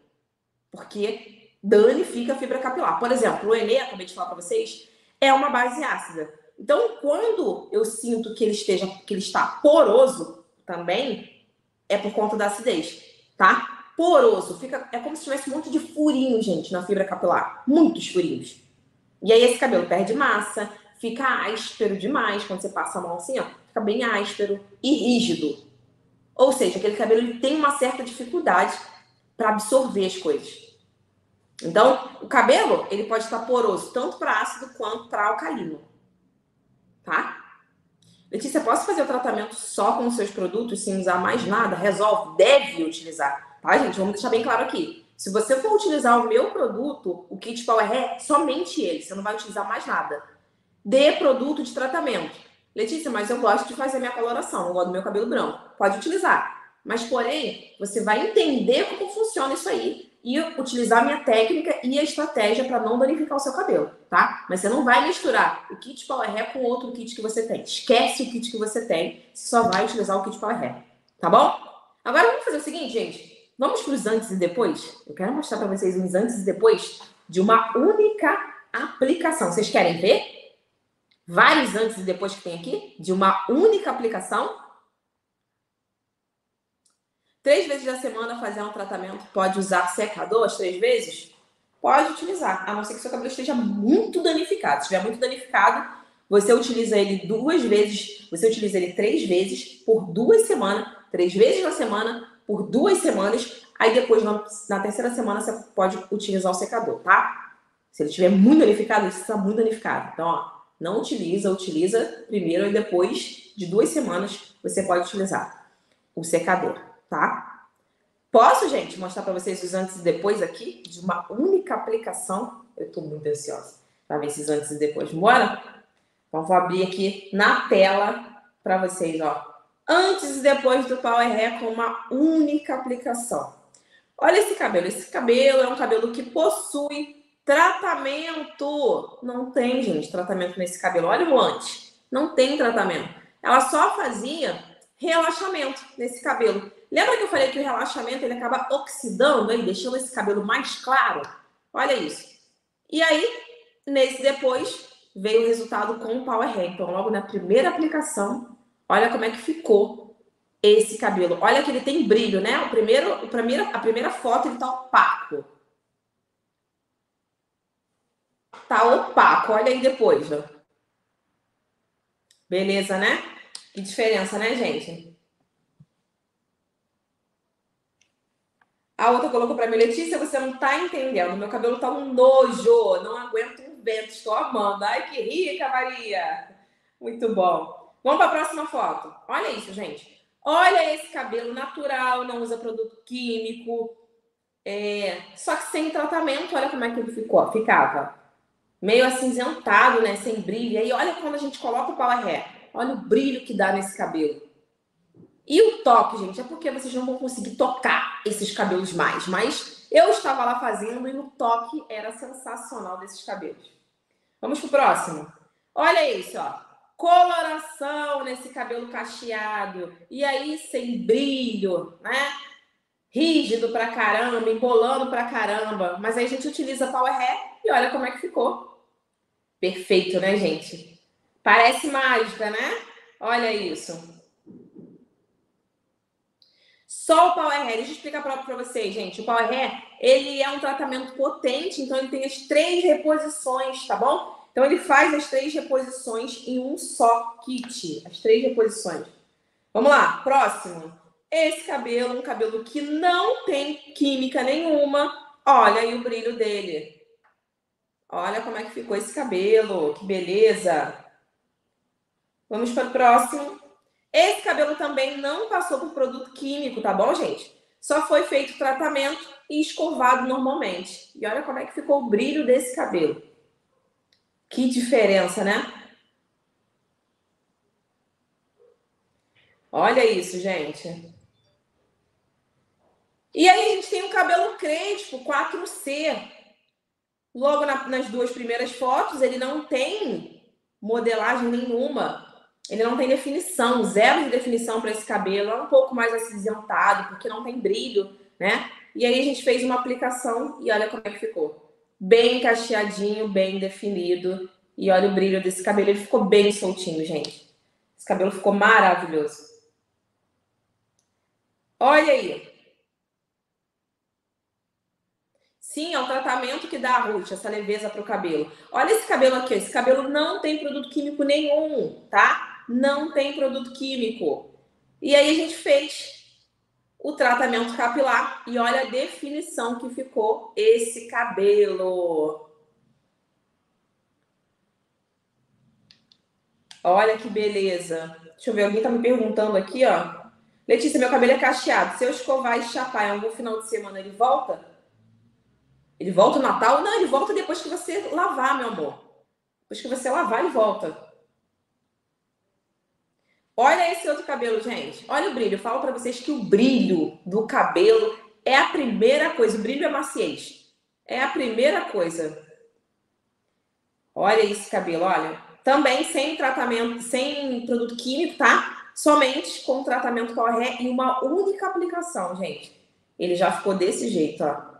porque danifica a fibra capilar. Por exemplo, o Enê, acabei de falar para vocês, é uma base ácida. Então, quando eu sinto que ele esteja, que ele está poroso, também é por conta da acidez, tá? Poroso, fica, é como se tivesse um monte de furinho, gente, na fibra capilar, muitos furinhos. E aí esse cabelo perde massa, fica áspero demais quando você passa a mão assim, ó, fica bem áspero e rígido. Ou seja, aquele cabelo ele tem uma certa dificuldade para absorver as coisas. Então, o cabelo, ele pode estar poroso tanto para ácido quanto para alcalino. Tá? Letícia, posso fazer o tratamento só com os seus produtos sem usar mais nada? Resolve? Deve utilizar. Tá, gente? Vamos deixar bem claro aqui. Se você for utilizar o meu produto, o Kit Power Hair, somente ele. Você não vai utilizar mais nada de produto de tratamento. Letícia, mas eu gosto de fazer minha coloração, eu gosto do meu cabelo branco. Pode utilizar. Mas, porém, você vai entender como funciona isso aí e utilizar minha técnica e a estratégia para não danificar o seu cabelo, tá? Mas você não vai misturar o kit Power Hair com outro kit que você tem. Esquece o kit que você tem, você só vai utilizar o kit Power Hair, tá bom? Agora vamos fazer o seguinte, gente. Vamos para os antes e depois? Eu quero mostrar para vocês uns antes e depois de uma única aplicação. Vocês querem ver? Vários antes e depois que tem aqui, de uma única aplicação. Três vezes na semana fazer um tratamento, pode usar secador as três vezes? Pode utilizar, a não ser que seu cabelo esteja muito danificado. Se estiver muito danificado, você utiliza ele duas vezes, você utiliza ele três vezes por duas semanas, três vezes na semana, por duas semanas. Aí depois, na, na terceira semana, você pode utilizar o secador, tá? Se ele estiver muito danificado, ele está muito danificado. Então, ó, não utiliza, utiliza primeiro e depois de duas semanas você pode utilizar o secador, tá? Posso, gente, mostrar para vocês os antes e depois aqui de uma única aplicação? Eu estou muito ansiosa para ver esses antes e depois. Bora? Então, vou abrir aqui na tela para vocês, ó. Antes e depois do Power Hair com uma única aplicação. Olha esse cabelo. Esse cabelo é um cabelo que possui Tratamento! Não tem, gente, tratamento nesse cabelo. Olha o antes. Não tem tratamento. Ela só fazia relaxamento nesse cabelo. Lembra que eu falei que o relaxamento ele acaba oxidando aí, deixando esse cabelo mais claro? Olha isso. E aí, nesse depois, veio o resultado com o Power Hair. Então, logo na primeira aplicação, olha como é que ficou esse cabelo. Olha que ele tem brilho, né? O primeiro, o a primeira foto ele tá opaco. Tá opaco. Olha aí depois, ó. Beleza, né? Que diferença, né, gente? A outra colocou para mim, Letícia, você não tá entendendo. Meu cabelo tá um nojo, não aguento um vento, estou amando. Ai, que rica, Maria! Muito bom. Vamos para a próxima foto. Olha isso, gente. Olha esse cabelo natural, não usa produto químico. É... Só que sem tratamento, olha como é que ele ficou. Ficava meio acinzentado, né? Sem brilho. E aí, olha quando a gente coloca o power hair. Olha o brilho que dá nesse cabelo. E o toque, gente, é porque vocês não vão conseguir tocar esses cabelos mais. Mas eu estava lá fazendo e o toque era sensacional desses cabelos. Vamos pro próximo. Olha isso, ó coloração nesse cabelo cacheado. E aí, sem brilho, né? Rígido pra caramba, embolando pra caramba. Mas aí a gente utiliza Power Hair e olha como é que ficou. Perfeito, né, gente? Parece mágica, né? Olha isso. Só o Power Hair, deixa eu explicar para vocês, gente. O Power Hair, ele é um tratamento potente, então ele tem as três reposições, tá bom? Então ele faz as três reposições em um só kit, as três reposições. Vamos lá, próximo. Esse cabelo, um cabelo que não tem química nenhuma. Olha aí o brilho dele. Olha como é que ficou esse cabelo, que beleza. Vamos para o próximo. Esse cabelo também não passou por produto químico, tá bom, gente? Só foi feito tratamento e escovado normalmente. E olha como é que ficou o brilho desse cabelo. Que diferença, né? Olha isso, gente. E aí a gente tem um cabelo crespo, 4C. Logo na, nas duas primeiras fotos, ele não tem modelagem nenhuma. Ele não tem definição, zero de definição para esse cabelo. É um pouco mais acinzentado, porque não tem brilho, né? E aí a gente fez uma aplicação e olha como é que ficou bem cacheadinho, bem definido. E olha o brilho desse cabelo, ele ficou bem soltinho, gente. Esse cabelo ficou maravilhoso. Olha aí. Sim, é o tratamento que dá a Ruth, essa leveza para o cabelo. Olha esse cabelo aqui, esse cabelo não tem produto químico nenhum, tá? Não tem produto químico. E aí a gente fez o tratamento capilar e olha a definição que ficou esse cabelo. Olha que beleza. Deixa eu ver, alguém tá me perguntando aqui, ó. Letícia, meu cabelo é cacheado. Se eu escovar e chapar em algum final de semana, ele volta? Ele volta no Natal? Não, ele volta depois que você lavar, meu amor. Depois que você lavar, ele volta. Olha esse outro cabelo, gente. Olha o brilho. Eu falo para vocês que o brilho do cabelo é a primeira coisa. O brilho é maciez. É a primeira coisa. Olha esse cabelo, olha. Também sem tratamento, sem produto químico, tá? Somente com tratamento correto e uma única aplicação, gente. Ele já ficou desse jeito, ó.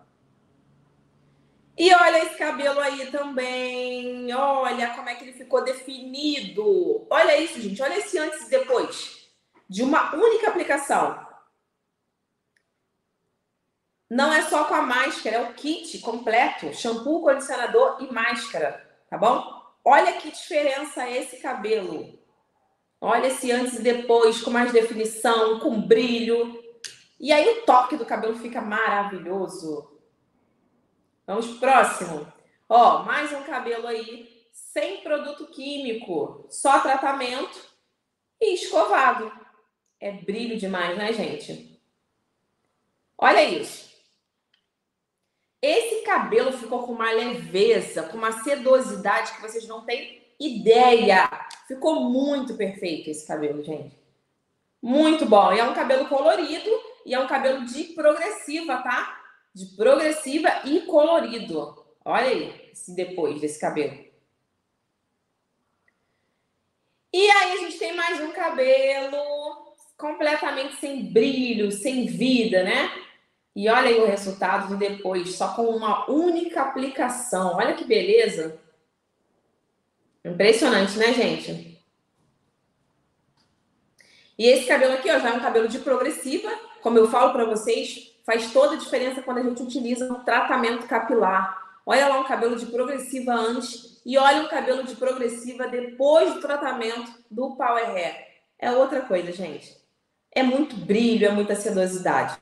E olha esse cabelo aí também. Olha como é que ele ficou definido. Olha isso, gente. Olha esse antes e depois. De uma única aplicação. Não é só com a máscara, é o kit completo. Shampoo, condicionador e máscara. Tá bom? Olha que diferença esse cabelo. Olha esse antes e depois, com mais definição, com brilho. E aí o toque do cabelo fica maravilhoso. Vamos próximo. Ó, mais um cabelo aí, sem produto químico, só tratamento e escovado. É brilho demais, né, gente? Olha isso. Esse cabelo ficou com uma leveza, com uma sedosidade que vocês não têm ideia. Ficou muito perfeito esse cabelo, gente. Muito bom. E é um cabelo colorido e é um cabelo de progressiva, tá? De progressiva e colorido. Olha aí, esse depois desse cabelo. E aí a gente tem mais um cabelo completamente sem brilho, sem vida, né? E olha aí o resultado do depois, só com uma única aplicação. Olha que beleza. Impressionante, né, gente? E esse cabelo aqui, ó, já é um cabelo de progressiva, como eu falo para vocês, Faz toda a diferença quando a gente utiliza um tratamento capilar. Olha lá um cabelo de progressiva antes e olha um cabelo de progressiva depois do tratamento do Power Hair. É outra coisa, gente. É muito brilho, é muita sedosidade.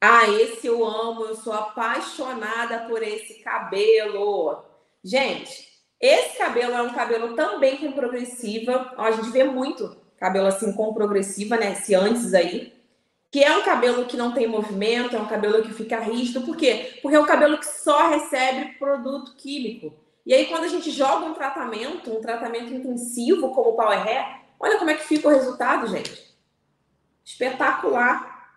Ah, esse eu amo, eu sou apaixonada por esse cabelo. Gente, esse cabelo é um cabelo também com progressiva. Ó, a gente vê muito cabelo assim com progressiva, né? Esse antes aí. Que é um cabelo que não tem movimento, é um cabelo que fica rígido. Por quê? Porque é um cabelo que só recebe produto químico. E aí, quando a gente joga um tratamento, um tratamento intensivo como o Power Hair, olha como é que fica o resultado, gente. Espetacular.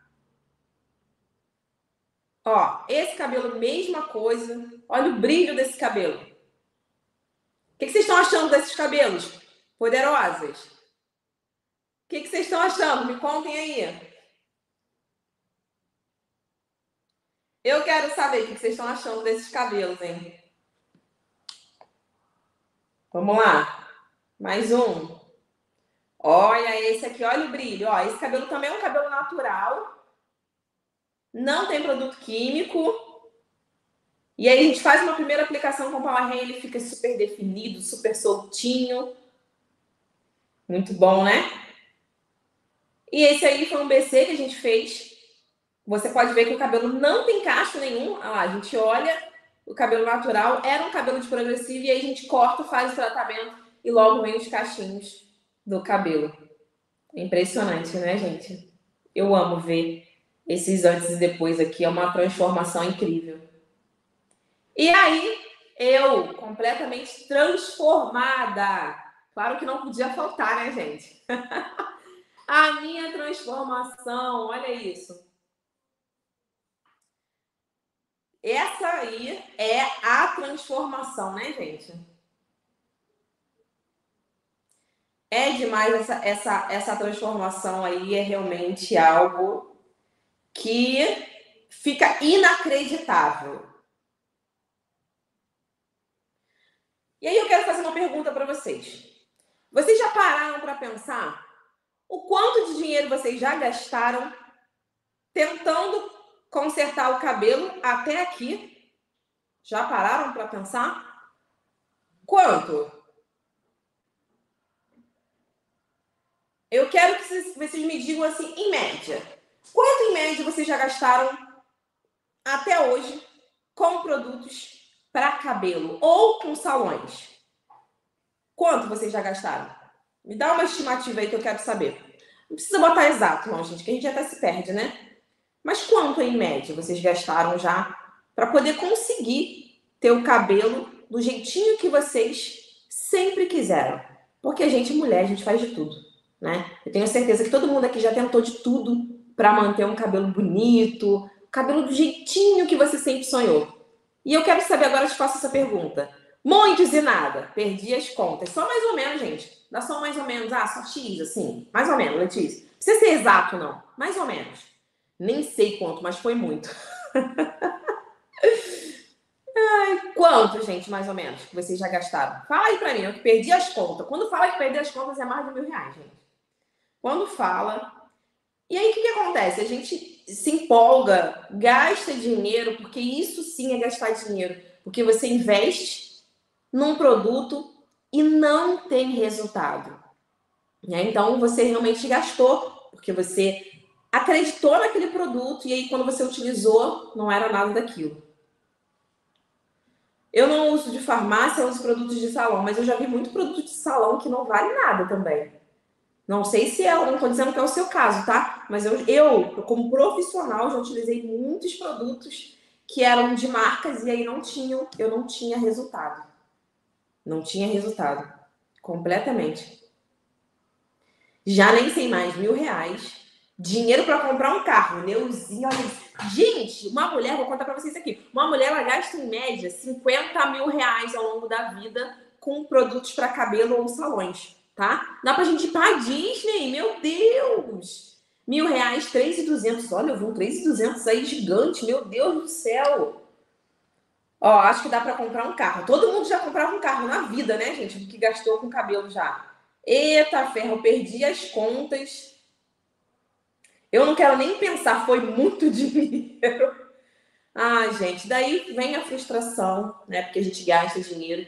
Ó, esse cabelo, mesma coisa. Olha o brilho desse cabelo. O que, que vocês estão achando desses cabelos? Poderosas. Que, que vocês estão achando? Me contem aí. Eu quero saber o que vocês estão achando desses cabelos, hein? Vamos lá. Mais um. Olha esse aqui, olha o brilho. Ó, esse cabelo também é um cabelo natural não tem produto químico. E aí a gente faz uma primeira aplicação com Power Hair, ele fica super definido, super soltinho. Muito bom, né? E esse aí foi um BC que a gente fez. Você pode ver que o cabelo não tem cacho nenhum. Olha lá, a gente olha o cabelo natural, era um cabelo de progressivo, e aí a gente corta, faz o tratamento e logo vem os cachinhos do cabelo. É impressionante, né, gente? Eu amo ver esses antes e depois aqui, é uma transformação incrível. E aí, eu, completamente transformada. Claro que não podia faltar, né, gente? (laughs) a minha transformação, olha isso. Essa aí é a transformação, né, gente? É demais essa, essa, essa transformação aí, é realmente algo que fica inacreditável. E aí eu quero fazer uma pergunta para vocês. Vocês já pararam para pensar o quanto de dinheiro vocês já gastaram tentando consertar o cabelo até aqui? Já pararam para pensar? Quanto? Eu quero que vocês me digam assim, em média. Quanto em média vocês já gastaram até hoje com produtos para cabelo ou com salões? Quanto vocês já gastaram? Me dá uma estimativa aí que eu quero saber. Não precisa botar exato, não, gente, que a gente até se perde, né? Mas quanto em média vocês gastaram já para poder conseguir ter o cabelo do jeitinho que vocês sempre quiseram? Porque a gente, mulher, a gente faz de tudo, né? Eu tenho certeza que todo mundo aqui já tentou de tudo para manter um cabelo bonito, cabelo do jeitinho que você sempre sonhou. E eu quero saber agora, te faço essa pergunta. Muitos e nada, perdi as contas. Só mais ou menos, gente. Dá só mais ou menos, ah, só X, assim. Mais ou menos, Letícia. Não precisa ser exato, não. Mais ou menos. Nem sei quanto, mas foi muito. (laughs) Ai, quanto, gente, mais ou menos, que vocês já gastaram? Fala aí pra mim, eu que perdi as contas. Quando fala que perdi as contas é mais de mil reais, gente. Quando fala, e aí, o que, que acontece? A gente se empolga, gasta dinheiro, porque isso sim é gastar dinheiro. Porque você investe num produto e não tem resultado. Né? Então, você realmente gastou, porque você acreditou naquele produto e aí, quando você utilizou, não era nada daquilo. Eu não uso de farmácia, eu uso produtos de salão, mas eu já vi muito produto de salão que não vale nada também. Não sei se é, não estou dizendo que é o seu caso, tá? Mas eu, eu, como profissional, já utilizei muitos produtos que eram de marcas e aí não tinham, eu não tinha resultado. Não tinha resultado. Completamente. Já nem sei mais, mil reais. Dinheiro para comprar um carro. Neuzinho, olha. Gente, uma mulher, vou contar para vocês aqui. Uma mulher, ela gasta em média 50 mil reais ao longo da vida com produtos para cabelo ou salões tá? Dá pra gente ir pra Disney, meu Deus! Mil reais, três e duzentos. Olha, eu vi um três e duzentos aí gigante, meu Deus do céu! Ó, acho que dá para comprar um carro. Todo mundo já comprava um carro na vida, né, gente? Que gastou com cabelo já. Eita ferro, perdi as contas. Eu não quero nem pensar, foi muito (laughs) dinheiro. Ah, gente, daí vem a frustração, né? Porque a gente gasta dinheiro.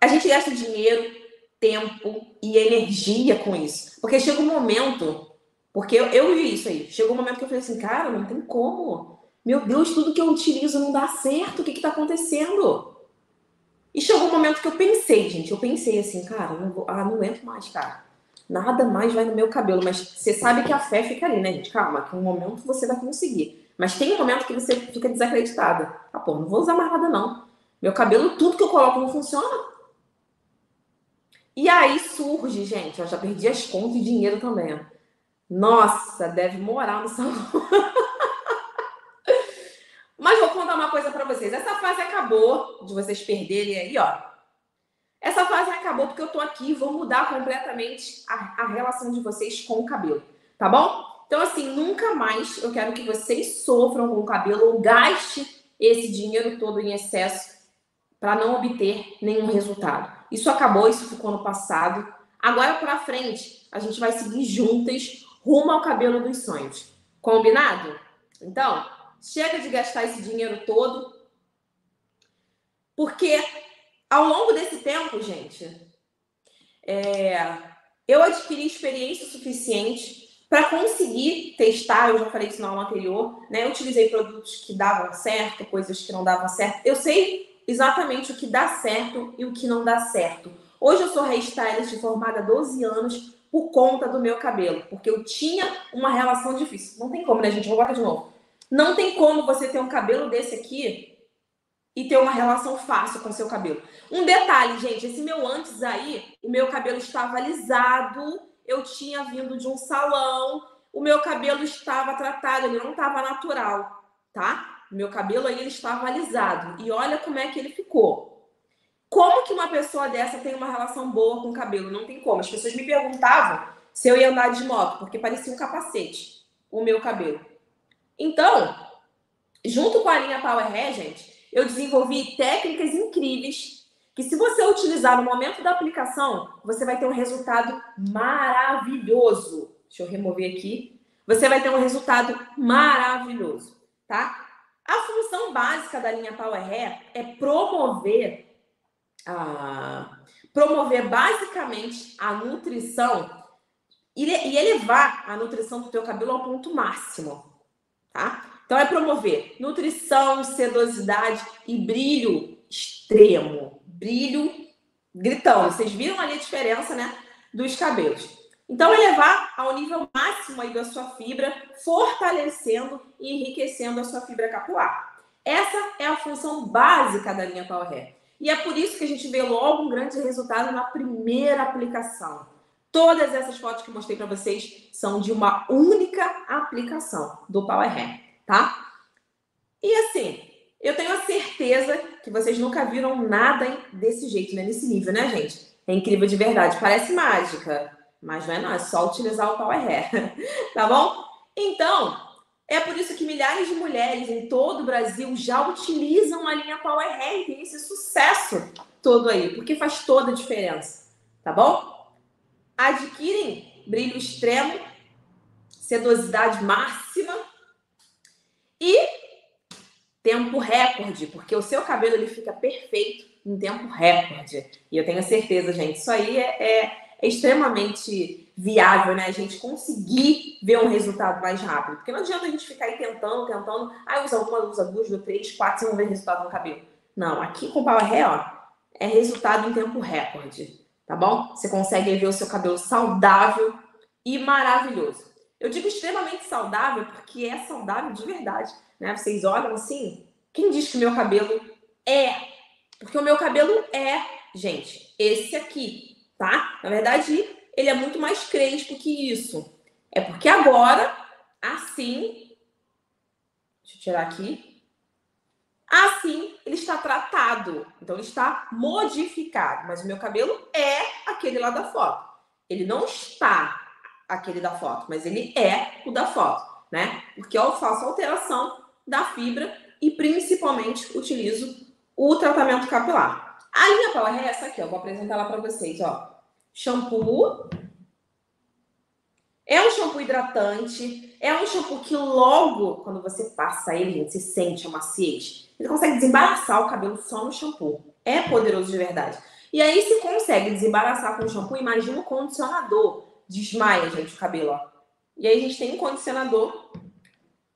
A gente gasta dinheiro, tempo e energia com isso. Porque chega um momento, porque eu, eu vi isso aí, chegou um momento que eu falei assim, cara, não tem como. Meu Deus, tudo que eu utilizo não dá certo. O que está acontecendo? E chegou um momento que eu pensei, gente, eu pensei assim, cara, não vou, ah, não aguento mais, cara. Nada mais vai no meu cabelo. Mas você sabe que a fé fica ali, né, gente? Calma, que um momento você vai conseguir. Mas tem um momento que você fica desacreditada. Ah, pô, não vou usar mais nada, não. Meu cabelo, tudo que eu coloco não funciona. E aí surge, gente, eu já perdi as contas e dinheiro também. Nossa, deve morar no salão. (laughs) Mas vou contar uma coisa para vocês. Essa fase acabou de vocês perderem aí, ó. Essa fase acabou porque eu tô aqui e vou mudar completamente a, a relação de vocês com o cabelo, tá bom? Então, assim, nunca mais eu quero que vocês sofram com o cabelo ou gaste esse dinheiro todo em excesso para não obter nenhum resultado. Isso acabou, isso ficou no passado. Agora para frente, a gente vai seguir juntas rumo ao cabelo dos sonhos. Combinado? Então, chega de gastar esse dinheiro todo. Porque ao longo desse tempo, gente, é, eu adquiri experiência suficiente para conseguir testar, eu já falei isso na aula anterior, né? Eu utilizei produtos que davam certo, coisas que não davam certo. Eu sei exatamente o que dá certo e o que não dá certo. Hoje eu sou hairstylist formada há 12 anos por conta do meu cabelo, porque eu tinha uma relação difícil. Não tem como, né, gente? Vou botar de novo. Não tem como você ter um cabelo desse aqui e ter uma relação fácil com seu cabelo. Um detalhe, gente, esse meu antes aí, o meu cabelo estava alisado eu tinha vindo de um salão, o meu cabelo estava tratado, ele não estava natural, tá? O meu cabelo aí ele estava alisado. E olha como é que ele ficou. Como que uma pessoa dessa tem uma relação boa com o cabelo? Não tem como. As pessoas me perguntavam se eu ia andar de moto, porque parecia um capacete o meu cabelo. Então, junto com a linha Power Hair, gente, eu desenvolvi técnicas incríveis que se você utilizar no momento da aplicação, você vai ter um resultado maravilhoso. Deixa eu remover aqui. Você vai ter um resultado maravilhoso, tá? A função básica da linha Power Hair é promover a, promover basicamente a nutrição e elevar a nutrição do teu cabelo ao ponto máximo, tá? Então é promover nutrição, sedosidade e brilho extremo, brilho gritando. Vocês viram ali a diferença, né, dos cabelos. Então, elevar ao nível máximo aí da sua fibra, fortalecendo e enriquecendo a sua fibra capilar. Essa é a função básica da linha Power Hair. E é por isso que a gente vê logo um grande resultado na primeira aplicação. Todas essas fotos que mostrei para vocês são de uma única aplicação do Power Hair, tá? E assim, eu tenho a certeza que vocês nunca viram nada desse jeito, né? Nesse nível, né, gente? É incrível de verdade. Parece mágica, mas não é não. É só utilizar o Power Hair, (laughs) tá bom? Então, é por isso que milhares de mulheres em todo o Brasil já utilizam a linha Power Hair e tem esse sucesso todo aí, porque faz toda a diferença, tá bom? Adquirem brilho extremo, sedosidade máxima e tempo recorde, porque o seu cabelo ele fica perfeito em tempo recorde. E eu tenho certeza, gente, isso aí é, é, é extremamente viável, né? A gente conseguir ver um resultado mais rápido. Porque não adianta a gente ficar aí tentando, tentando. Ah, usa uma, usa duas, usa três, quatro, você não vê resultado no cabelo. Não, aqui com o Power Hair, ó, é resultado em tempo recorde, tá bom? Você consegue ver o seu cabelo saudável e maravilhoso. Eu digo extremamente saudável porque é saudável de verdade né? Vocês olham assim, quem diz que meu cabelo é? Porque o meu cabelo é, gente, esse aqui, tá? Na verdade, ele é muito mais crespo que isso. É porque agora, assim, deixa eu tirar aqui, assim ele está tratado. Então ele está modificado, mas o meu cabelo é aquele lá da foto. Ele não está aquele da foto, mas ele é o da foto, né? Porque eu faço alteração da fibra e principalmente utilizo o tratamento capilar. A linha Power é essa aqui, ó, vou apresentar ela para vocês, ó. Shampoo. É um shampoo hidratante, é um shampoo que logo, quando você passa ele, gente, você sente a maciez. Ele consegue desembaraçar o cabelo só no shampoo. É poderoso de verdade. E aí, se consegue desembaraçar com o shampoo, imagina o condicionador. Desmaia, gente, o cabelo, ó. E aí, a gente tem um condicionador.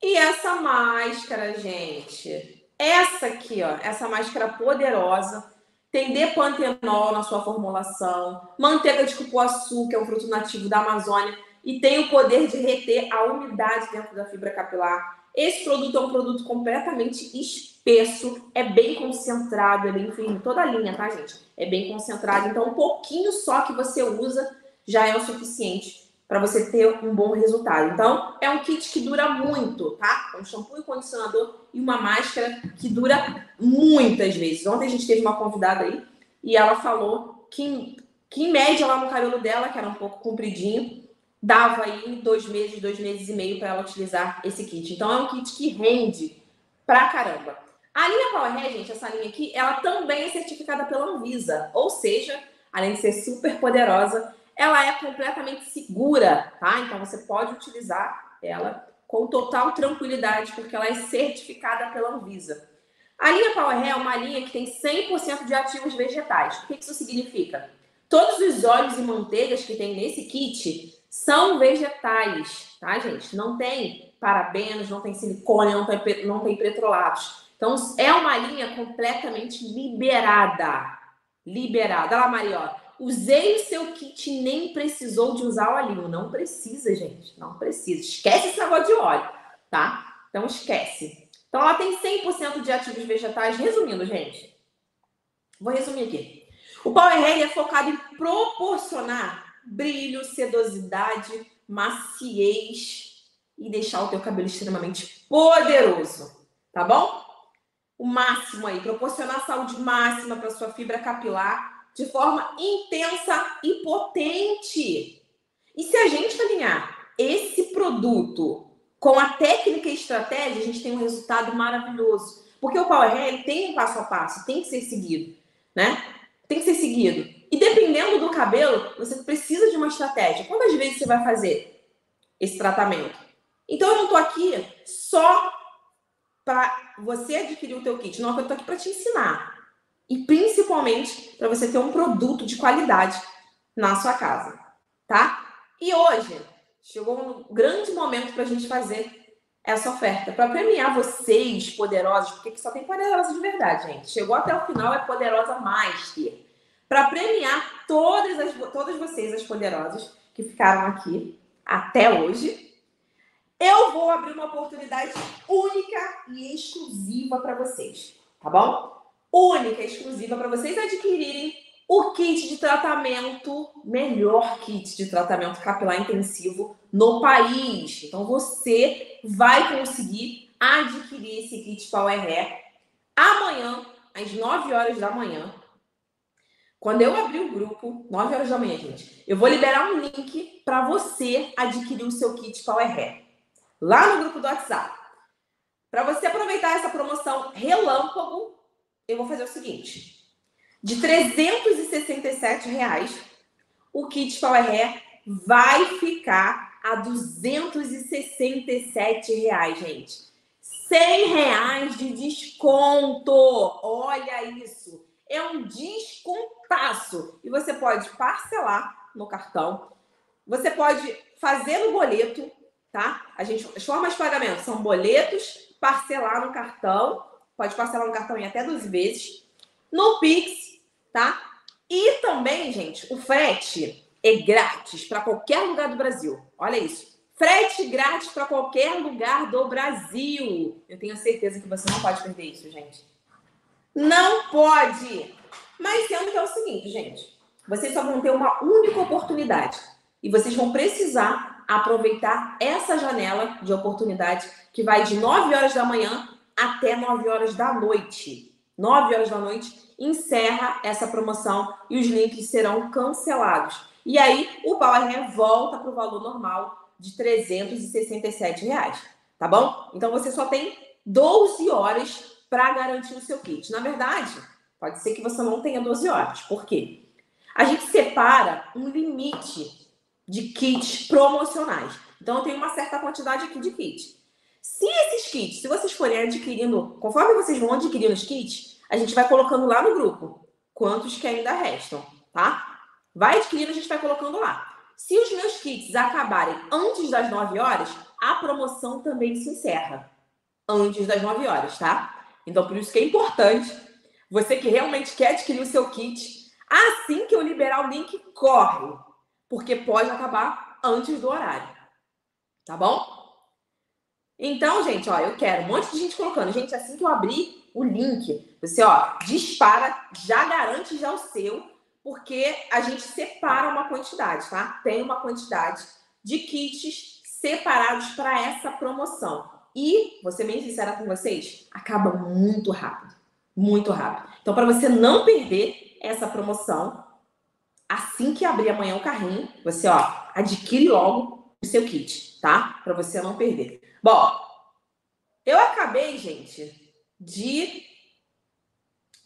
E essa máscara, gente. Essa aqui, ó. Essa máscara poderosa. Tem depantenol na sua formulação. Manteiga de cupuaçu, que é um fruto nativo da Amazônia. E tem o poder de reter a umidade dentro da fibra capilar. Esse produto é um produto completamente espesso, é bem concentrado, é bem firme, toda a linha, tá, gente? É bem concentrado, então um pouquinho só que você usa já é o suficiente para você ter um bom resultado. Então, é um kit que dura muito, tá? Um shampoo e condicionador e uma máscara que dura muitas vezes. Ontem a gente teve uma convidada aí e ela falou que, que em média lá no cabelo dela, que era um pouco compridinho, dava aí dois meses, dois meses e meio para ela utilizar esse kit. Então, é um kit que rende pra caramba. A linha Power gente, essa linha aqui, ela também é certificada pela Anvisa, ou seja, além de ser super poderosa, ela é completamente segura, tá? Então você pode utilizar ela com total tranquilidade, porque ela é certificada pela Anvisa. A linha Power Hair é uma linha que tem 100% de ativos vegetais. O que isso significa? Todos os óleos e manteigas que tem nesse kit são vegetais, tá, gente? Não tem parabenos, não tem silicone, não tem, não tem petrolatos. Então, é uma linha completamente liberada. Liberada. Olha lá, Maria, Usei o seu kit e nem precisou de usar olhinho. Não precisa, gente. Não precisa. Esquece esse negócio de óleo, tá? Então, esquece. Então, ela tem 100% de ativos vegetais. Resumindo, gente. Vou resumir aqui. O Power Hair é focado em proporcionar brilho, sedosidade, maciez e deixar o teu cabelo extremamente poderoso, tá bom? O máximo aí, proporcionar saúde máxima para sua fibra capilar de forma intensa e potente. E se a gente alinhar esse produto com a técnica e estratégia, a gente tem um resultado maravilhoso. Porque o Power Hair tem um passo a passo, tem que ser seguido, né? Tem que ser seguido. E dependendo do cabelo, você precisa de uma estratégia. Quantas vezes você vai fazer esse tratamento? Então eu não tô aqui só para você adquirir o teu kit, não, eu tô aqui para te ensinar e principalmente para você ter um produto de qualidade na sua casa, tá? E hoje chegou um grande momento para a gente fazer essa oferta para premiar vocês poderosos, porque só tem poderosa de verdade, gente. Chegou até o final é poderosa master. Para premiar todas as todas vocês as poderosas que ficaram aqui até hoje, eu vou abrir uma oportunidade única e exclusiva para vocês, tá bom? Única, exclusiva para vocês adquirirem o kit de tratamento, melhor kit de tratamento capilar intensivo no país. Então você vai conseguir adquirir esse kit Power Hair amanhã, às 9 horas da manhã. Quando eu abrir o grupo, 9 horas da manhã, gente, eu vou liberar um link para você adquirir o seu kit Power Hair lá no grupo do WhatsApp. Para você aproveitar essa promoção relâmpago eu vou fazer o seguinte: de 367 reais, o kit Power Hair vai ficar a 267 reais, gente. 100 reais de desconto. Olha isso. É um descontaço. E você pode parcelar no cartão. Você pode fazer no boleto, tá? A gente, as formas de pagamento são boletos, parcelar no cartão Pode parcelar no cartão em até 12 vezes. No Pix, tá? E também, gente, o frete é grátis para qualquer lugar do Brasil. Olha isso. Frete grátis para qualquer lugar do Brasil. Eu tenho certeza que você não pode perder isso, gente. Não pode! Mas sendo que é o seguinte, gente. Vocês só vão ter uma única oportunidade. E vocês vão precisar aproveitar essa janela de oportunidade que vai de 9 horas da manhã até 9 horas da noite. 9 horas da noite encerra essa promoção e os links serão cancelados. E aí o Hair volta para o valor normal de 367 reais, tá bom? Então você só tem 12 horas para garantir o seu kit. Na verdade, pode ser que você não tenha 12 horas. Por quê? A gente separa um limite de kits promocionais. Então, eu tenho uma certa quantidade aqui de kits. Se esses kits, se vocês forem adquirindo, conforme vocês vão adquirindo os kits, a gente vai colocando lá no grupo quantos que ainda restam, tá? Vai adquirindo, a gente vai colocando lá. Se os meus kits acabarem antes das 9 horas, a promoção também se encerra. Antes das 9 horas, tá? Então, por isso que é importante você que realmente quer adquirir o seu kit, assim que eu liberar o link, corre, porque pode acabar antes do horário. Tá bom? Então, gente, ó, eu quero um monte de gente colocando. Gente, assim que eu abrir o link, você, ó, dispara, já garante já o seu, porque a gente separa uma quantidade, tá? Tem uma quantidade de kits separados para essa promoção. E, vou ser bem sincera com vocês, acaba muito rápido. Muito rápido. Então, para você não perder essa promoção, assim que abrir amanhã o carrinho, você, ó, adquire logo o seu kit, tá? Para você não perder. Bom, eu acabei, gente, de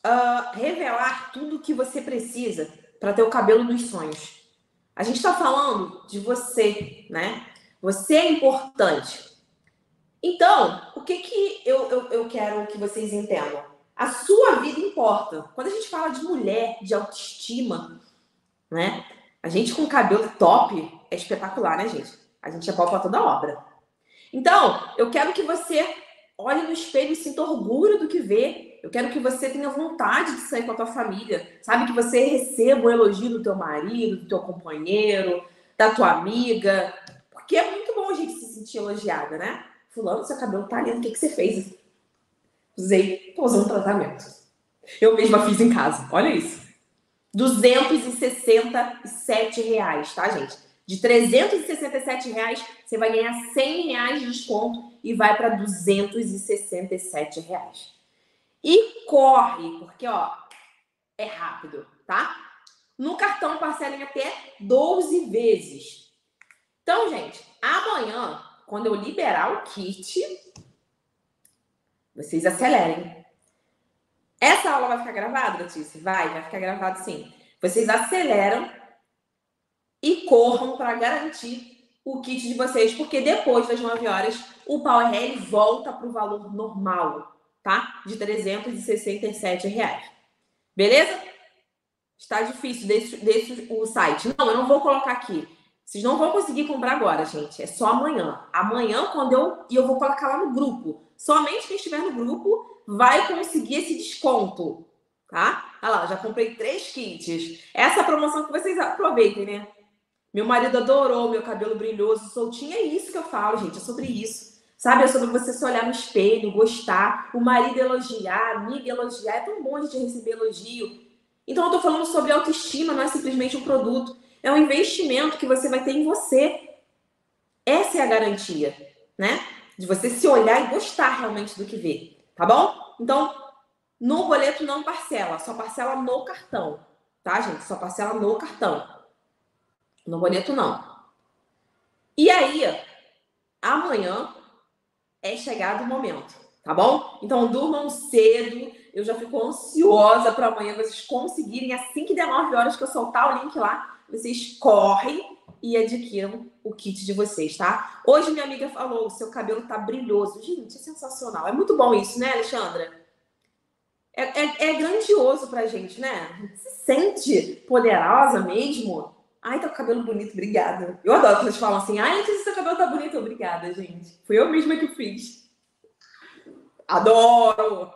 uh, revelar tudo o que você precisa para ter o cabelo dos sonhos. A gente está falando de você, né? Você é importante. Então, o que, que eu, eu, eu quero que vocês entendam? A sua vida importa. Quando a gente fala de mulher, de autoestima, né? A gente com cabelo top é espetacular, né, gente? A gente é pau pra toda obra. Então, eu quero que você olhe no espelho e sinta orgulho do que vê. Eu quero que você tenha vontade de sair com a tua família. Sabe que você receba o elogio do teu marido, do teu companheiro, da tua amiga. Porque é muito bom a gente se sentir elogiada, né? Fulano, seu cabelo tá lindo, o que, que você fez? Usei, tô usando tratamento. Eu mesma fiz em casa, olha isso. 267 reais, tá, gente? De 367 reais, você vai ganhar 100 reais de desconto e vai para 267 reais. E corre, porque ó, é rápido, tá? No cartão parcela em até 12 vezes. Então, gente, amanhã, quando eu liberar o kit, vocês acelerem. Essa aula vai ficar gravada, Letícia? Vai, vai ficar gravado sim. Vocês aceleram e corram para garantir o kit de vocês, porque depois das 9 horas o Power Rail volta para o valor normal, tá? De 367 reais. Beleza? Está difícil desse, desse o site. Não, eu não vou colocar aqui. Vocês não vão conseguir comprar agora, gente. É só amanhã. Amanhã, quando eu. E eu vou colocar lá no grupo. Somente quem estiver no grupo vai conseguir esse desconto. Tá? Olha lá, já comprei três kits. Essa promoção que vocês aproveitem, né? Meu marido adorou meu cabelo brilhoso, soltinho. É isso que eu falo, gente. É sobre isso. Sabe? É sobre você se olhar no espelho, gostar, o marido elogiar, a amiga elogiar. É tão bom a gente receber elogio. Então, eu tô falando sobre autoestima, não é simplesmente um produto. É um investimento que você vai ter em você. Essa é a garantia, né? De você se olhar e gostar realmente do que vê. Tá bom? Então, no boleto não parcela, só parcela no cartão. Tá, gente? Só parcela no cartão. No boleto, não. E aí, amanhã é chegado o momento, tá bom? Então, durmam cedo. Eu já fico ansiosa para amanhã vocês conseguirem. Assim que der 9 horas que eu soltar o link lá, vocês correm e adquiram o kit de vocês, tá? Hoje minha amiga falou, o seu cabelo tá brilhoso. Gente, é sensacional. É muito bom isso, né, Alexandra? É, é, é grandioso pra gente, né? Se sente poderosa mesmo. Ai, tá com cabelo bonito, obrigada. Eu adoro quando eles falam assim, ai, antes seu cabelo tá bonito, obrigada, gente. Fui eu mesma que fiz. Adoro!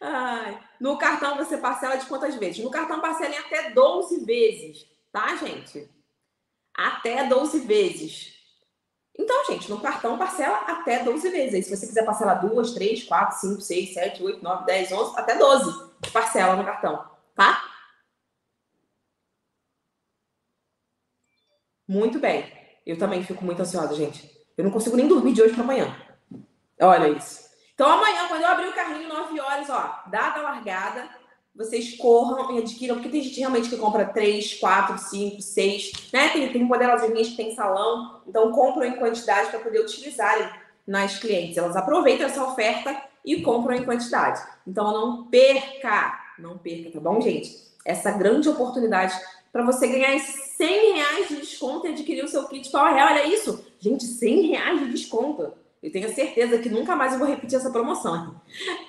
Ai, no cartão você parcela de quantas vezes? No cartão parcela em até 12 vezes, tá, gente? Até 12 vezes. Então, gente, no cartão parcela até 12 vezes. Aí, se você quiser parcelar 2, 3, 4, 5, 6, 7, 8, 9, 10, 11, até 12 parcela no cartão, tá? Muito bem. Eu também fico muito ansiosa, gente. Eu não consigo nem dormir de hoje para amanhã. Olha isso. Então, amanhã, quando eu abrir o carrinho, 9 horas, ó, data largada, vocês corram e adquiram, porque tem gente realmente que compra 3, 4, 5, 6, né? Tem, tem poderosas linhas que tem salão, então compram em quantidade para poder utilizarem nas clientes. Elas aproveitam essa oferta e compram em quantidade. Então, não perca! Não perca, tá bom, gente? Essa grande oportunidade para você ganhar 100 reais de desconto e adquirir o seu kit Power Real. Olha isso! Gente, 100 reais de desconto. Eu tenho certeza que nunca mais eu vou repetir essa promoção.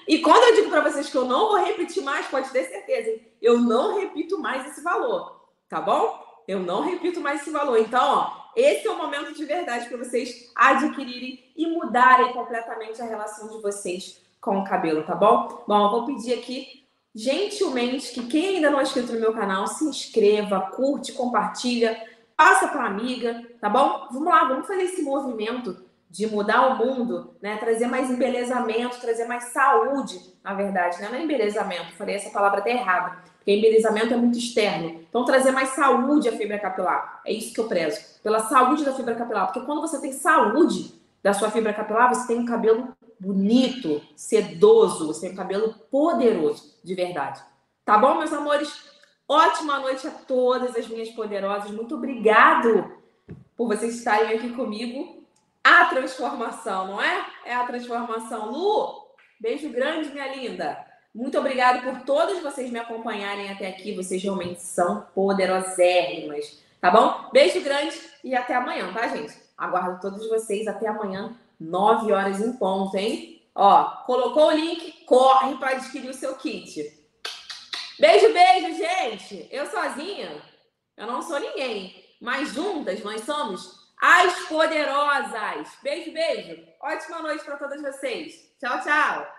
E quando eu digo para vocês que eu não vou repetir mais, pode ter certeza, hein? eu não repito mais esse valor, tá bom? Eu não repito mais esse valor. Então, ó, esse é o momento de verdade para vocês adquirirem e mudarem completamente a relação de vocês com o cabelo, tá bom? Bom, eu vou pedir aqui gentilmente que quem ainda não é inscrito no meu canal se inscreva, curte, compartilha, passa para amiga, tá bom? Vamos lá, vamos fazer esse movimento de mudar o mundo, né? Trazer mais embelezamento, trazer mais saúde, na verdade, né? Não é embelezamento, falei essa palavra até errada, porque embelezamento é muito externo. Então, trazer mais saúde à fibra capilar. É isso que eu prezo, pela saúde da fibra capilar. Porque quando você tem saúde da sua fibra capilar, você tem um cabelo bonito, sedoso, você tem um cabelo poderoso, de verdade. Tá bom, meus amores? Ótima noite a todas as minhas poderosas. Muito obrigado por vocês estarem aqui comigo a transformação, não é? É a transformação. Lu, beijo grande, minha linda. Muito obrigada por todos vocês me acompanharem até aqui. Vocês realmente são poderosérrimas, tá bom? Beijo grande e até amanhã, tá, gente? Aguardo todos vocês até amanhã, 9 horas em ponto, hein? Ó, colocou o link, corre para adquirir o seu kit. Beijo, beijo, gente. Eu sozinha, eu não sou ninguém, mas juntas nós somos as poderosas. Beijo, beijo. Ótima noite para todas vocês. Tchau, tchau.